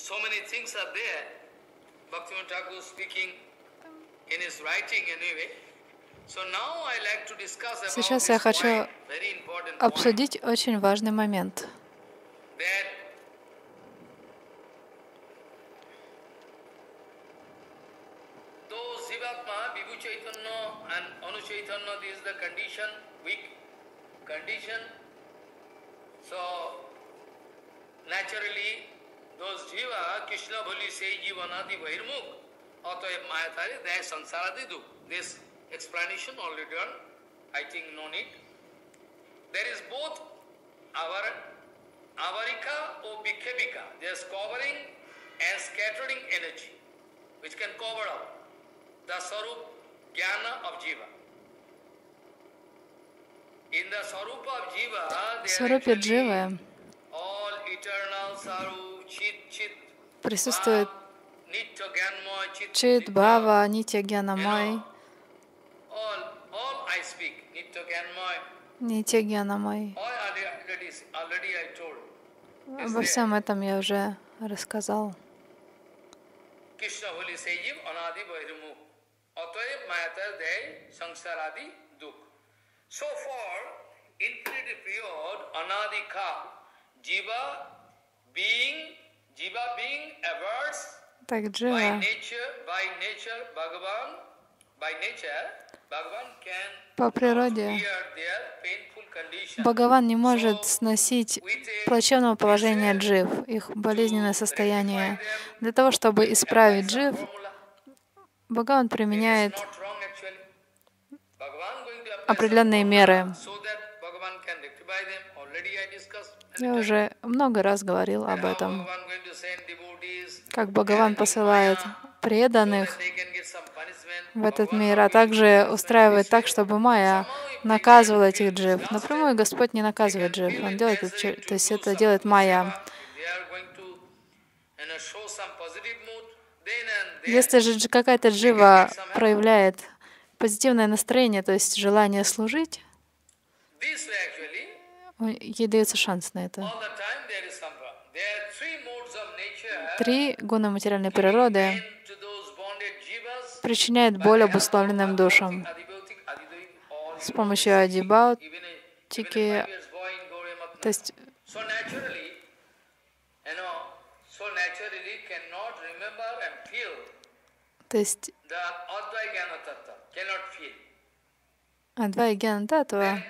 so many things are there. Bhaktivinoda Thakur speaking in his writing anyway. Сейчас я хочу обсудить очень важный момент. condition. So, naturally, দোষ জীবা কৃষ্ণ বলি সেই জীবনাদি বহির্মুখ অতএব মায়া তারে দেয় sansaradi দুঃখ this explanation already done. I think no need. There is both our avarika or vikhebika. There is covering and scattering energy, which can cover up the sarup jnana of jiva. In the sarupa of jiva, there is all eternal sarup. Присутствует Чит, Бхава, Нитя Гьянамай, Нитя Гьянамай. Обо всем этом я уже рассказал. Кришна So for infinity period, anadika, jiva being, так джива по природе Бхагаван не может сносить плачевного положения джив, их болезненное состояние. Для того, чтобы исправить джив, Бхагаван применяет определенные меры. Я уже много раз говорил об этом, как Бхагаван посылает преданных в этот мир, а также устраивает так, чтобы Майя наказывала этих джив. Напрямую Господь не наказывает джив, Он делает это, то есть это делает Майя. Если же какая-то джива проявляет позитивное настроение, то есть желание служить, ей дается шанс на это. Три гуна материальной природы причиняют боль обусловленным душам. с помощью адибаутики, то есть то есть Татва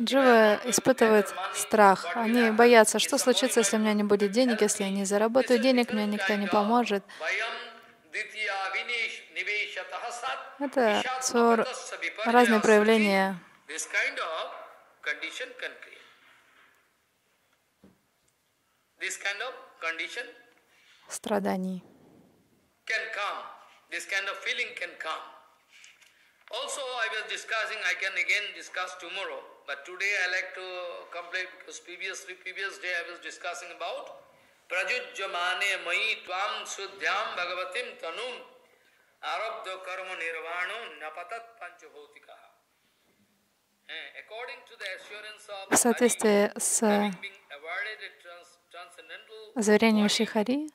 Дживы испытывают страх. Они боятся, что случится, если у меня не будет денег, если я не заработаю денег, мне никто не поможет. Это разные проявления condition can create. This kind of condition страданий can come. This kind of feeling can come. Also, I was discussing, I can again discuss tomorrow, but today I like to complete because previously, previous day I was discussing about prajujyamane mai tvam sudhyam bhagavatim tanum arabdha karma nirvano napatat panchabhautikaha. В соответствии с заверением Шихари,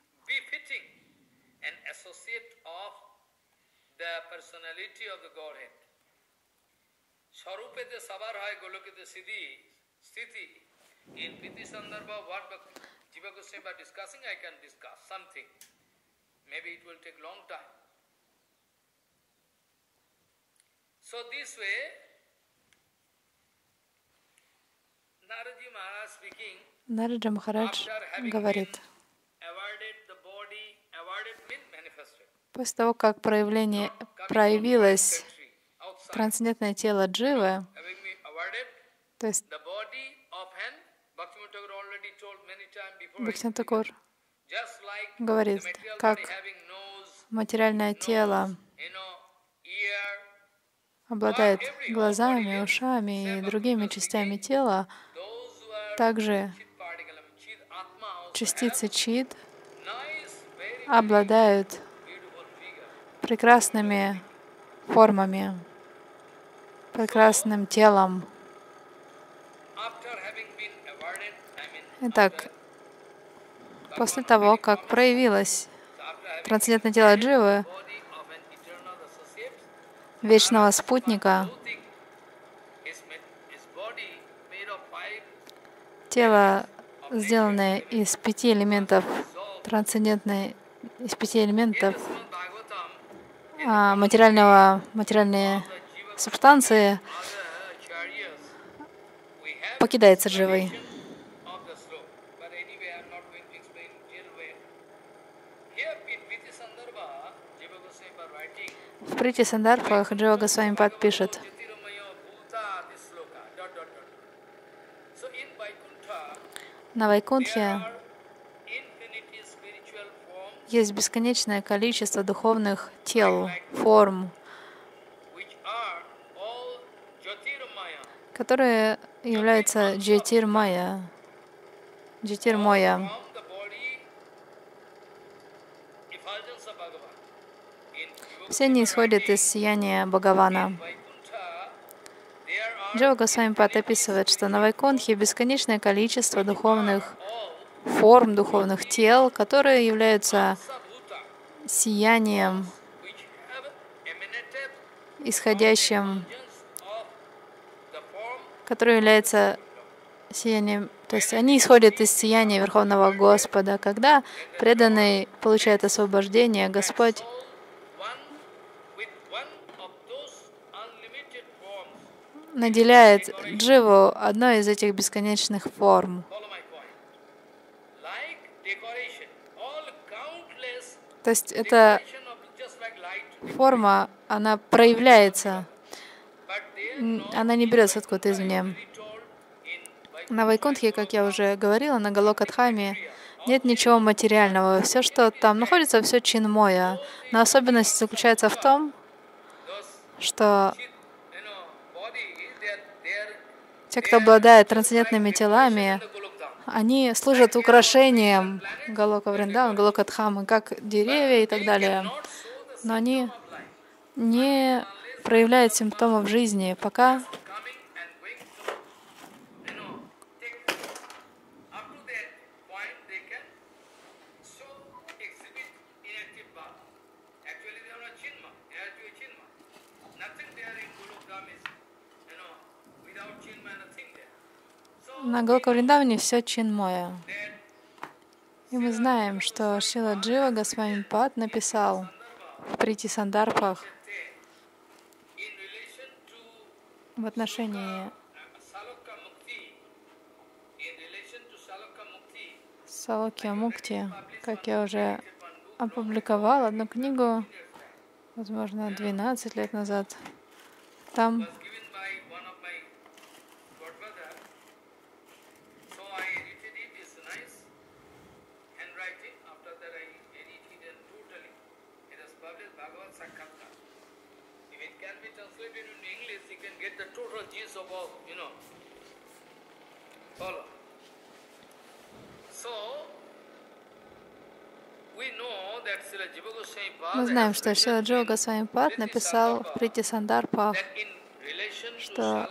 Swarupete sabar hai golokite siddhi sthiti. In Priti Sandarbha, what Jiva Goswami are discussing, I can discuss something. Maybe it will take long time. So this way, Нараджа Махарадж говорит, после того, как проявление проявилось трансцендентное тело Дживы, то есть Бхактин говорит, как материальное тело обладает глазами, ушами и другими частями тела, также частицы чид обладают прекрасными формами, прекрасным телом. Итак, после того, как проявилось трансцендентное тело Дживы, вечного спутника, Тело, сделанное из пяти элементов, трансцендентное, из пяти элементов а, материального, материальные субстанции, покидается живой. В Прити Сандарпах Джива Госвами подпишет, На Вайкунтхе есть бесконечное количество духовных тел, форм, которые являются джатир майя, джатир моя. Все они исходят из сияния Бхагавана. Джива Госвами Пат описывает, что на Вайконхе бесконечное количество духовных форм, духовных тел, которые являются сиянием, исходящим, которое является сиянием, то есть они исходят из сияния Верховного Господа. Когда преданный получает освобождение, Господь наделяет дживу одной из этих бесконечных форм. То есть эта форма, она проявляется, она не берется откуда-то извне. На Вайкунтхе, как я уже говорила, на Галокатхаме нет ничего материального. Все, что там находится, все чинмоя. Но особенность заключается в том, что те, кто обладает трансцендентными телами, они служат украшением Галока Вриндаван, Галока Дхамы, как деревья и так далее. Но они не проявляют симптомов жизни, пока На Галока Вриндаване все чинмоя. И мы знаем, что Шила Джива Госвами Пад написал в Прити Сандарпах в отношении Салокия Мукти, как я уже опубликовал одну книгу, возможно, 12 лет назад. Там Мы знаем, что Шила Джо Госвами Пад написал в Прити Сандарпах, что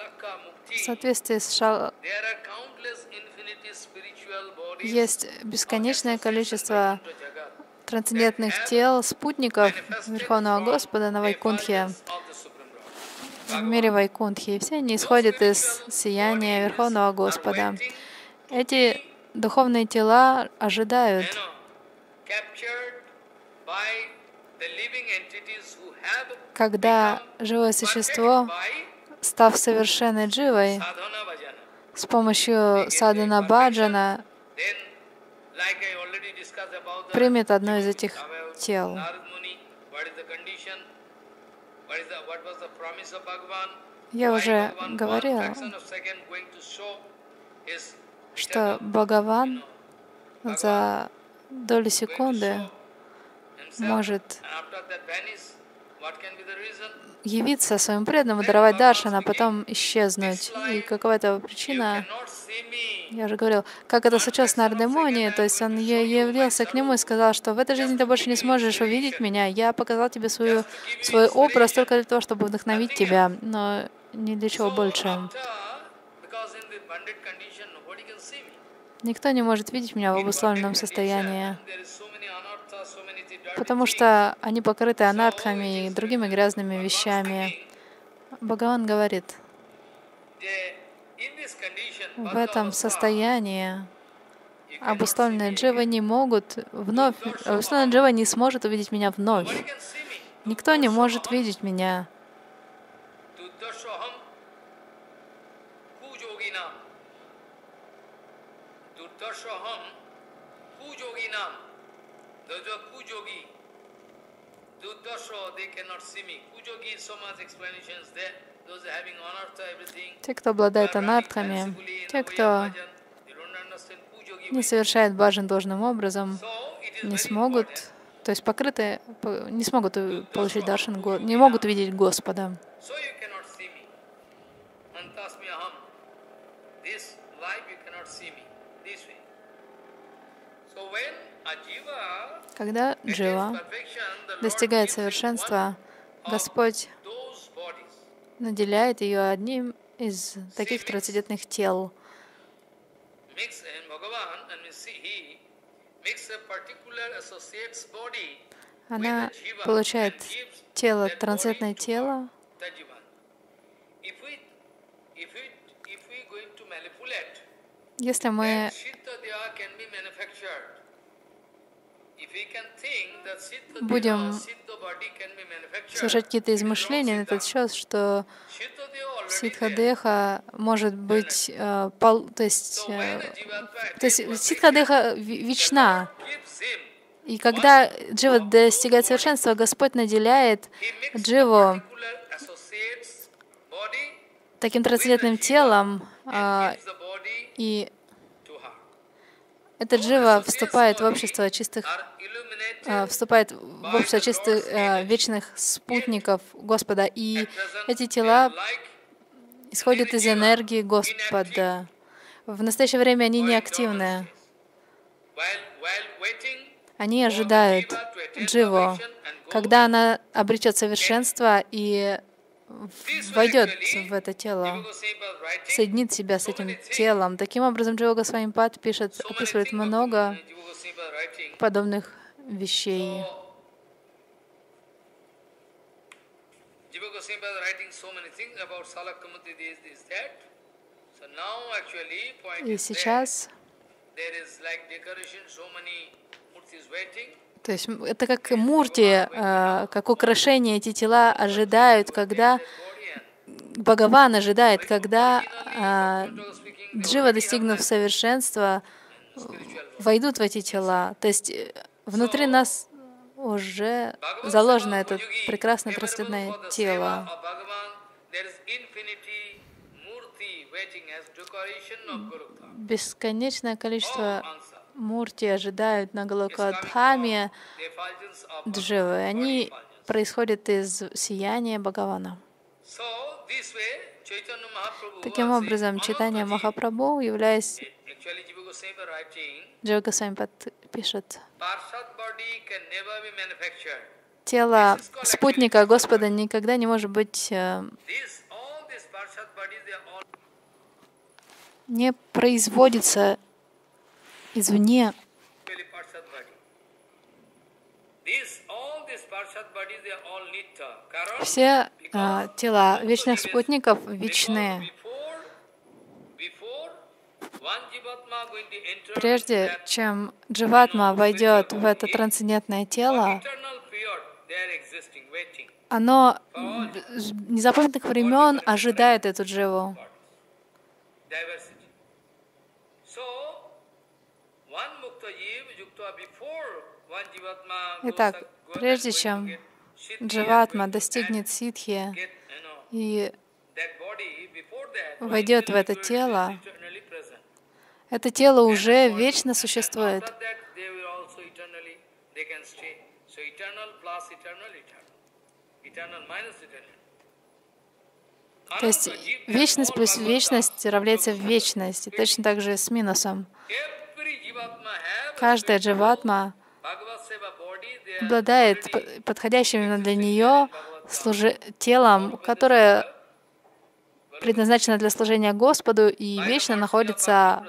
в соответствии с Шал... есть бесконечное количество трансцендентных тел, спутников Верховного Господа на Вайкунтхе, в мире Вайкунтхи. Все они исходят из сияния Верховного Господа. Эти духовные тела ожидают когда живое существо, став совершенной дживой, с помощью садхана баджана примет одно из этих тел. Я уже говорила, что Бхагаван за долю секунды может явиться своим преданным, даровать даршан, а потом исчезнуть. И какова это причина? Я уже говорил, как это случилось на Ардемоне, то есть он явился к нему и сказал, что в этой жизни ты больше не сможешь увидеть меня, я показал тебе свою, свой образ только для того, чтобы вдохновить тебя, но ни для чего больше. Никто не может видеть меня в обусловленном состоянии потому что они покрыты анартхами и другими грязными вещами. Бхагаван говорит, в этом состоянии обусловленные дживы не могут вновь, обусловленная джива не сможет увидеть меня вновь. Никто не может видеть меня. Те, кто обладает анартхами, те, кто не совершает баджан должным образом, не смогут, то есть покрытые, не смогут получить даршан, не могут видеть Господа. Когда джива достигает совершенства, Господь наделяет ее одним из таких трансцендентных тел. Она получает тело, трансцендентное тело, если мы будем совершать какие-то измышления на этот счет, что Ситхадеха может быть, э, пол, то есть, э, то есть Ситхадеха вечна. И когда Джива достигает совершенства, Господь наделяет Дживу таким трансцендентным телом, э, и этот Джива вступает в общество чистых Э, вступает в общество чистых э, вечных спутников Господа, и эти тела исходят из энергии Господа. В настоящее время они не активны. Они ожидают Дживу, когда она обретет совершенство и войдет в это тело, соединит себя с этим телом. Таким образом, Джива Госвамипад пишет, описывает много подобных вещей. И сейчас то есть это как мурти, э, как украшение, эти тела ожидают, когда Бхагаван ожидает, когда э, Джива, достигнув совершенства, войдут в эти тела. То есть э, Внутри нас уже заложено это прекрасное трансцендентное тело. Бесконечное количество мурти ожидают на Галокадхаме дживы. Они происходят из сияния Бхагавана. Таким образом, читание Махапрабху, являясь Джива Госвами пишет, тело спутника Господа никогда не может быть э, не производится извне. Все э, тела вечных спутников вечные. Прежде чем дживатма войдет в это трансцендентное тело, оно с незапамятных времен ожидает эту дживу. Итак, прежде чем дживатма достигнет ситхи и войдет в это тело, это тело уже вечно существует. То есть вечность плюс вечность равняется вечность, и точно так же с минусом. Каждая дживатма обладает подходящим для нее служи телом, которое предназначена для служения Господу и вечно находится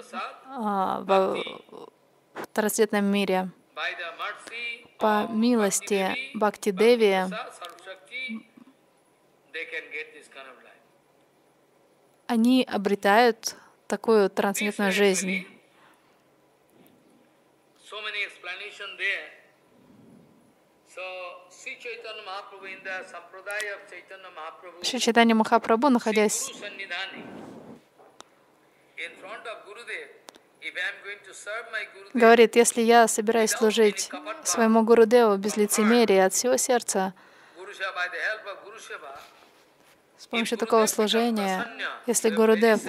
а, в второстветном мире. По милости Бхакти Деви они обретают такую трансцендентную жизнь. Шри Чайтанья Махапрабху, находясь говорит, если я собираюсь служить своему Гурудеву без лицемерия от всего сердца, с помощью такого служения, если Гурудев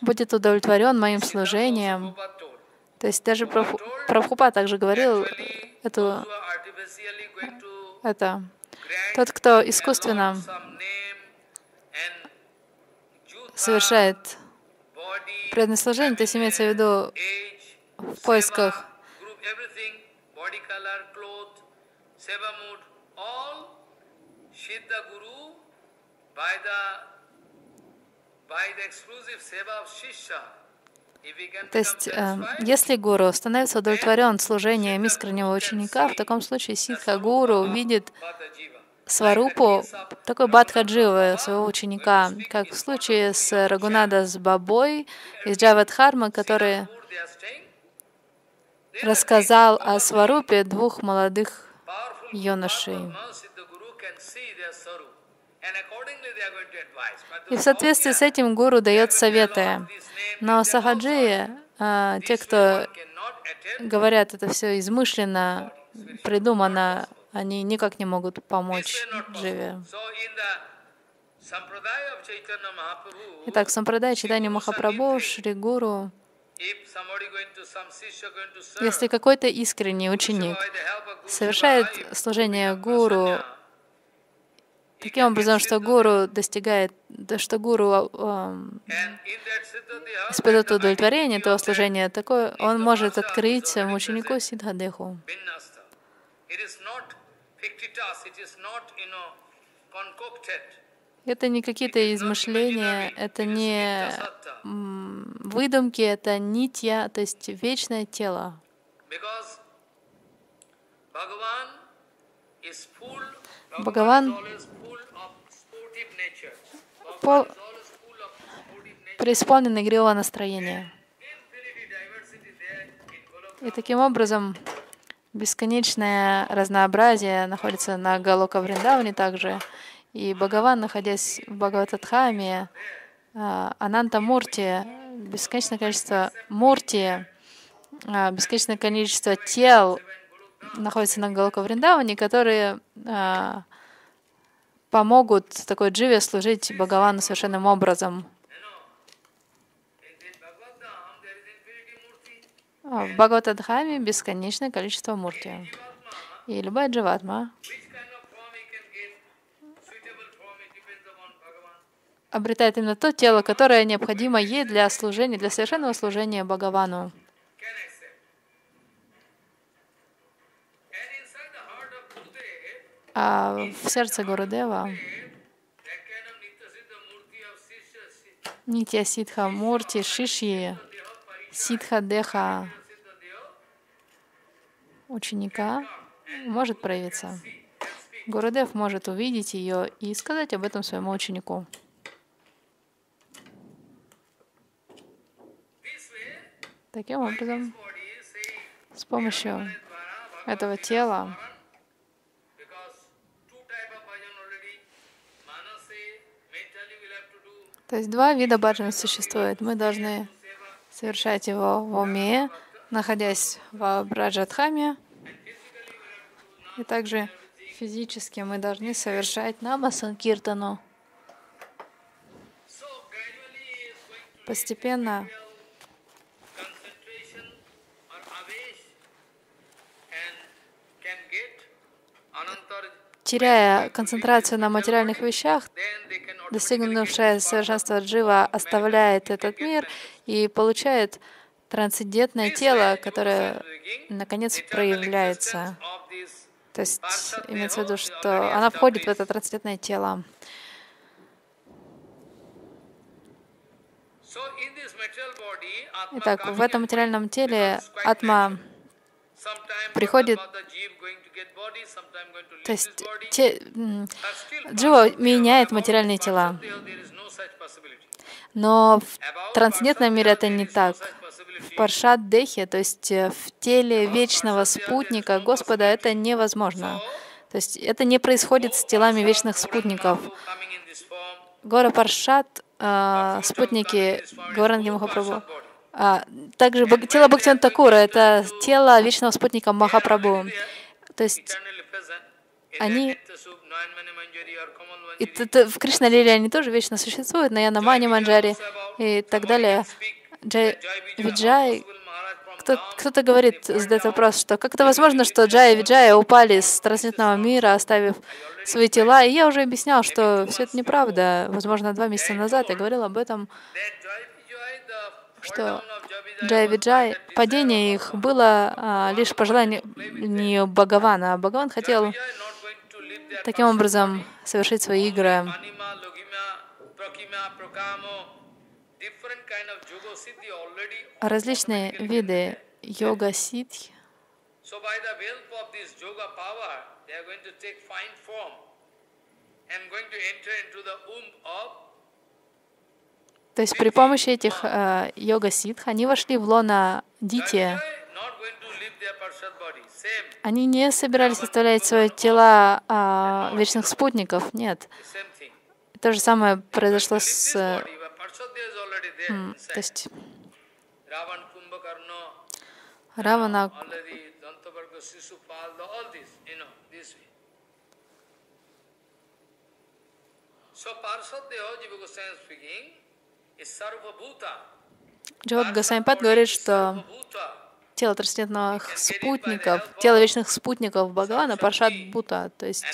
будет удовлетворен моим служением, то есть даже Прабхупа также говорил эту, это, тот, кто искусственно совершает преданное служение, то есть имеется в виду в поисках то есть, э, если гуру становится удовлетворен служением искреннего ученика, в таком случае ситха гуру увидит сварупу, такой бадхадживы своего ученика, как в случае с Рагунада с Бабой из Джавадхармы, которые рассказал о Сварупе двух молодых юношей. Brahma, Siddha Guru can see their sarup. And accordingly they are going to advise. But И в соответствии с этим гуру дает советы. Но сахаджи, а, те, кто говорят, это все измышленно, придумано, они никак не могут помочь Дживе. Итак, в Сампрадай читания Махапрабху, Шри Гуру, если какой-то искренний ученик совершает служение гуру таким образом, что гуру достигает, что гуру Deha, испытывает удовлетворение этого служения, такое он может открыть ученику Сидхадеху. Это не какие-то измышления, это не выдумки, это нитья, то есть вечное тело. Бхагаван Пол- Bhagavan is always full of sportive nature. преисполнен игривого настроения. И таким образом бесконечное разнообразие находится на Галока Вриндаване также. И Бхагаван, находясь в Бхагаватадхаме, а, Ананта Мурти, бесконечное количество Мурти, а, бесконечное количество тел находится на Галока Вриндаване, которые а, помогут такой дживе служить Бхагавану совершенным образом. А В Бхагаватадхаме бесконечное количество мурти. И любая дживатма обретает именно то тело, которое необходимо ей для служения, для совершенного служения Бхагавану. Can accept. And inside the heart of Gurudev, А в сердце Гурудева Нитья Ситха Мурти Шишьи, Ситха Деха ученика может проявиться. Гурудев может увидеть ее и сказать об этом своему ученику. Таким образом, с помощью этого тела because two type of bhajan already, manase, mentally will have to do, То есть два вида баджана существует. Мы должны совершать его в уме, находясь в Браджатхаме, и также физически мы должны совершать намасан киртану. so gradually is going to Постепенно теряя концентрацию на материальных вещах, достигнувшее совершенства джива оставляет этот мир и получает трансцендентное тело, которое наконец проявляется. То есть имеется в виду, что она входит в это трансцендентное тело. Итак, в этом материальном теле атма, приходит- то есть те, Джива меняет материальные тела. Но в трансцендентном мире это не так. В Паршат Дехе, то есть э, в теле вечного спутника Господа, это невозможно. То есть это не происходит с телами вечных спутников. Гора Паршат, э, спутники Гауранги Махапрабху, а, также тело Бхактиван Такура — это тело вечного спутника Махапрабху. То есть Они- и т- в Кришна Лиле они тоже вечно существуют, на Янамане Манджари и так далее. Джай Виджай, кто, кто-то говорит, задает вопрос, что как это возможно, что Джай и Виджая упали с трансцендентного мира, оставив свои тела. И я уже объяснял, что все это неправда. Возможно, два месяца назад я говорил об этом, что Джай Виджай, падение их было а, лишь по желанию Бхагавана. А Бхагаван хотел таким образом совершить свои игры. Различные виды йога ситхи, So by the help of this yoga power, they are going to take fine form and going to enter into the womb of то есть при помощи этих э, йога ситх они вошли в лона Дити. Jai, not going to live Они не собирались оставлять свои тела а, вечных спутников, нет. То же самое произошло с... м, То есть Равана. So Parsadeva Jiva Goswami speaking Джот Гасампад говорит, что тело трансцендентных спутников, тело вечных спутников Бхагавана Паршат Бута, то есть.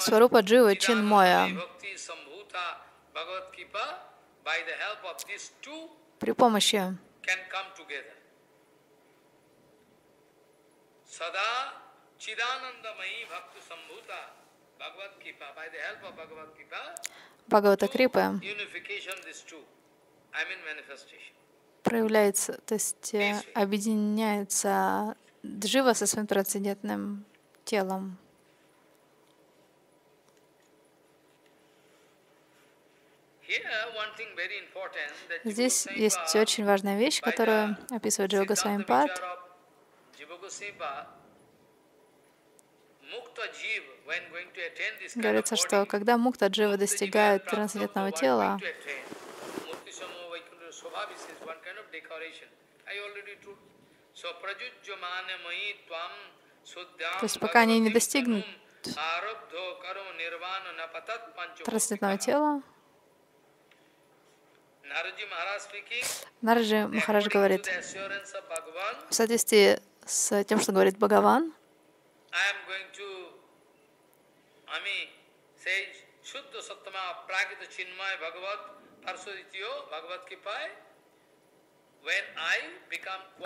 Сварупа Джива Чинмоя. Bhakti Sambhuta Bhagavad Kipa, by the help of these two При помощи Sada Chidanandamayi Bhakti Sambhuta Bhagavad Kipa, by the help of Bhagavad Kipa, Бхагавата manifestation. проявляется, то есть э, объединяется Джива со своим трансцендентным телом. Здесь есть очень важная вещь, которую описывает Джива Siddhanta Говорится, что когда мукта Джива достигает трансцендентного тела, То есть пока они не достигнут трансцендентного тела, Нараджи Махарадж говорит, в соответствии с тем, что говорит Бхагаван,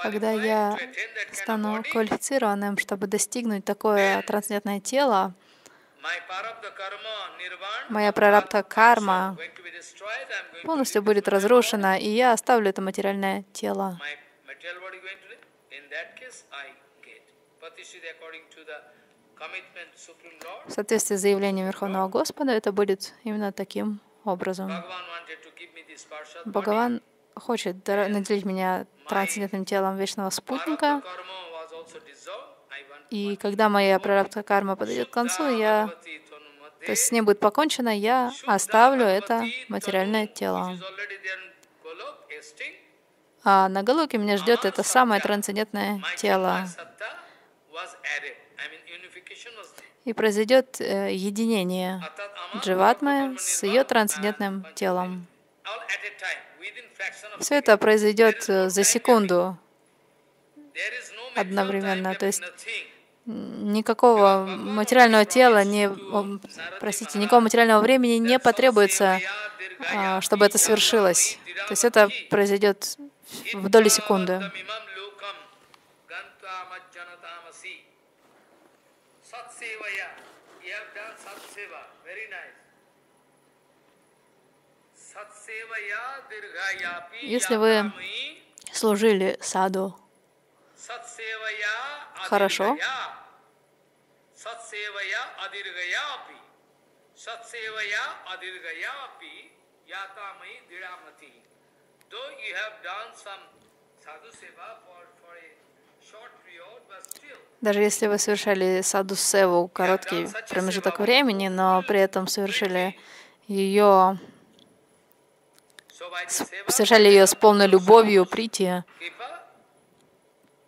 когда я стану квалифицированным, чтобы достигнуть такое трансцендентное тело, моя прарабдха карма полностью будет разрушена, и я оставлю это материальное тело. В соответствии с заявлением Верховного Господа, это будет именно таким образом. Бхагаван хочет наделить меня трансцендентным телом вечного спутника, и когда моя прарабдха карма подойдет к концу, я, то есть с ней будет покончено, я оставлю это материальное тело. А на Галуке меня ждет это самое трансцендентное тело. И произойдет э, единение Дживатмы с ее трансцендентным телом. Все это произойдет э, за секунду одновременно. То есть никакого материального тела, не, простите, никакого материального времени не потребуется, а, чтобы это свершилось. То есть это произойдет в доли секунды. Если вы служили саду Хорошо. Даже если вы совершали саду севу короткий промежуток времени, но при этом совершили ее, совершали ее с полной любовью, прити, kripa,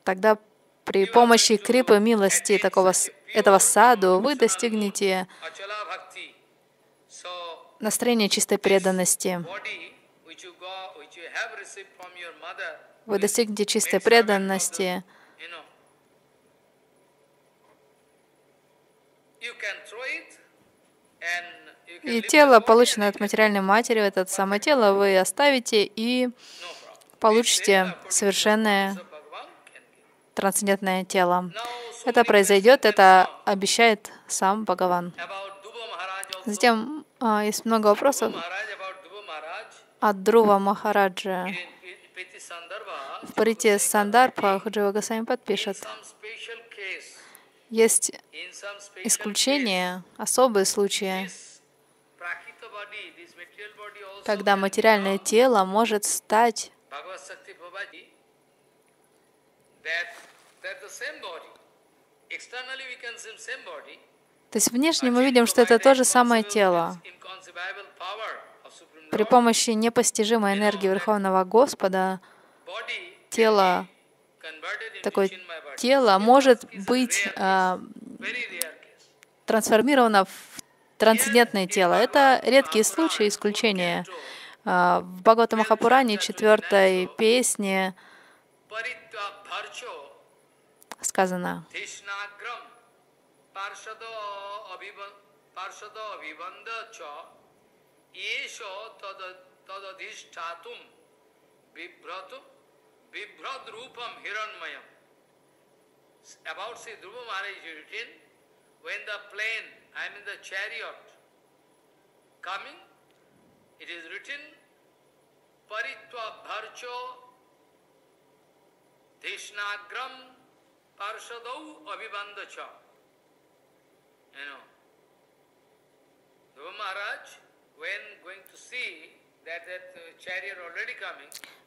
тогда при помощи крипы милости такого, этого саду вы достигнете настроения чистой преданности. Вы достигнете чистой преданности, и тело, полученное от материальной матери, это самое тело вы оставите и получите совершенное трансцендентное тело. Это произойдет, это обещает сам Бхагаван. Затем а, есть много вопросов от Друва Махараджа. В Парите Сандарпах Джива Госвамипад пишет, some special case, есть исключения, особые случаи, когда материальное тело может стать. То есть внешне мы видим, что это то же самое тело. Inconceivable power of Supreme При помощи непостижимой энергии Верховного Господа тело, такое тело может быть а, трансформировано в трансцендентное тело. Это редкие случаи, исключения. А, В Бхагавата Махапуране, четвертой песне, сказано, Tishnagram Yesho Tadadhishtatum Vibhratu Vibhrad Rupam Hiranmayam About Sri Dhruva Maharaj is written when the plane, I mean the chariot coming, it is written Paritva Bharcho Deshnagram Parshadau Abhibandacha. You know, Dhruva uh,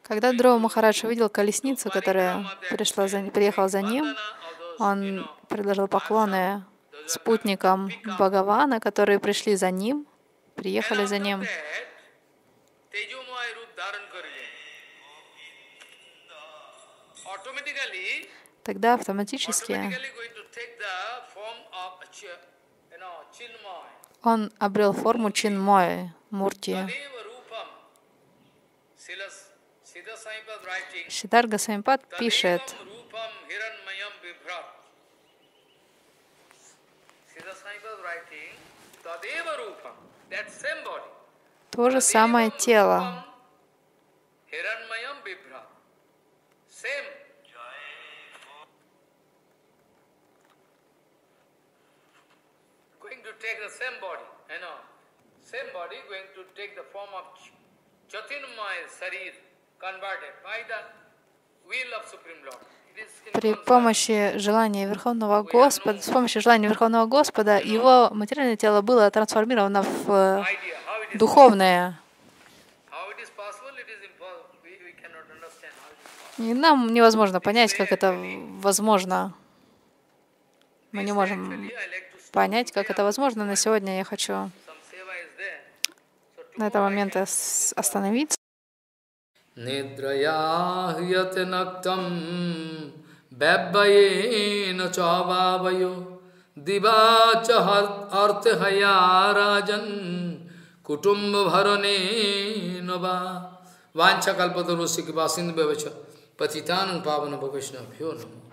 Когда Дрова Махарадж увидел колесницу, которая пришла за, приехала за ним, он предложил поклоны спутникам Бхагавана, которые пришли за ним, приехали за ним. Тогда автоматически он обрел форму Чинмои, Мурти. Writing, Шидарга Сампад пишет, то же самое тело, Rupam Hiranmayam Vibhrat. Same. Going to take the same body, you know, same body going to take the form of Ch- Chatinmaya Sarir, converted by the will of Supreme Lord. При помощи желания Верховного Господа, с помощью желания Верховного Господа, его материальное тело было трансформировано в э, духовное. И нам невозможно понять, как это возможно. Мы не можем actually, I like to stop понять, как today. это возможно. На сегодня я хочу Some seva is there. So на этом tomorrow I моменте can- с- остановиться. निद्रया ह्यते नक्तं व्यव्ययेन च अभावयो दिवा च अर्थहया राजन् कुटुम्बभरणेन वा वाञ्छकल्पतरुषि कृपा सिन्धु पतितानं पावन वैष्णवभ्यो नमः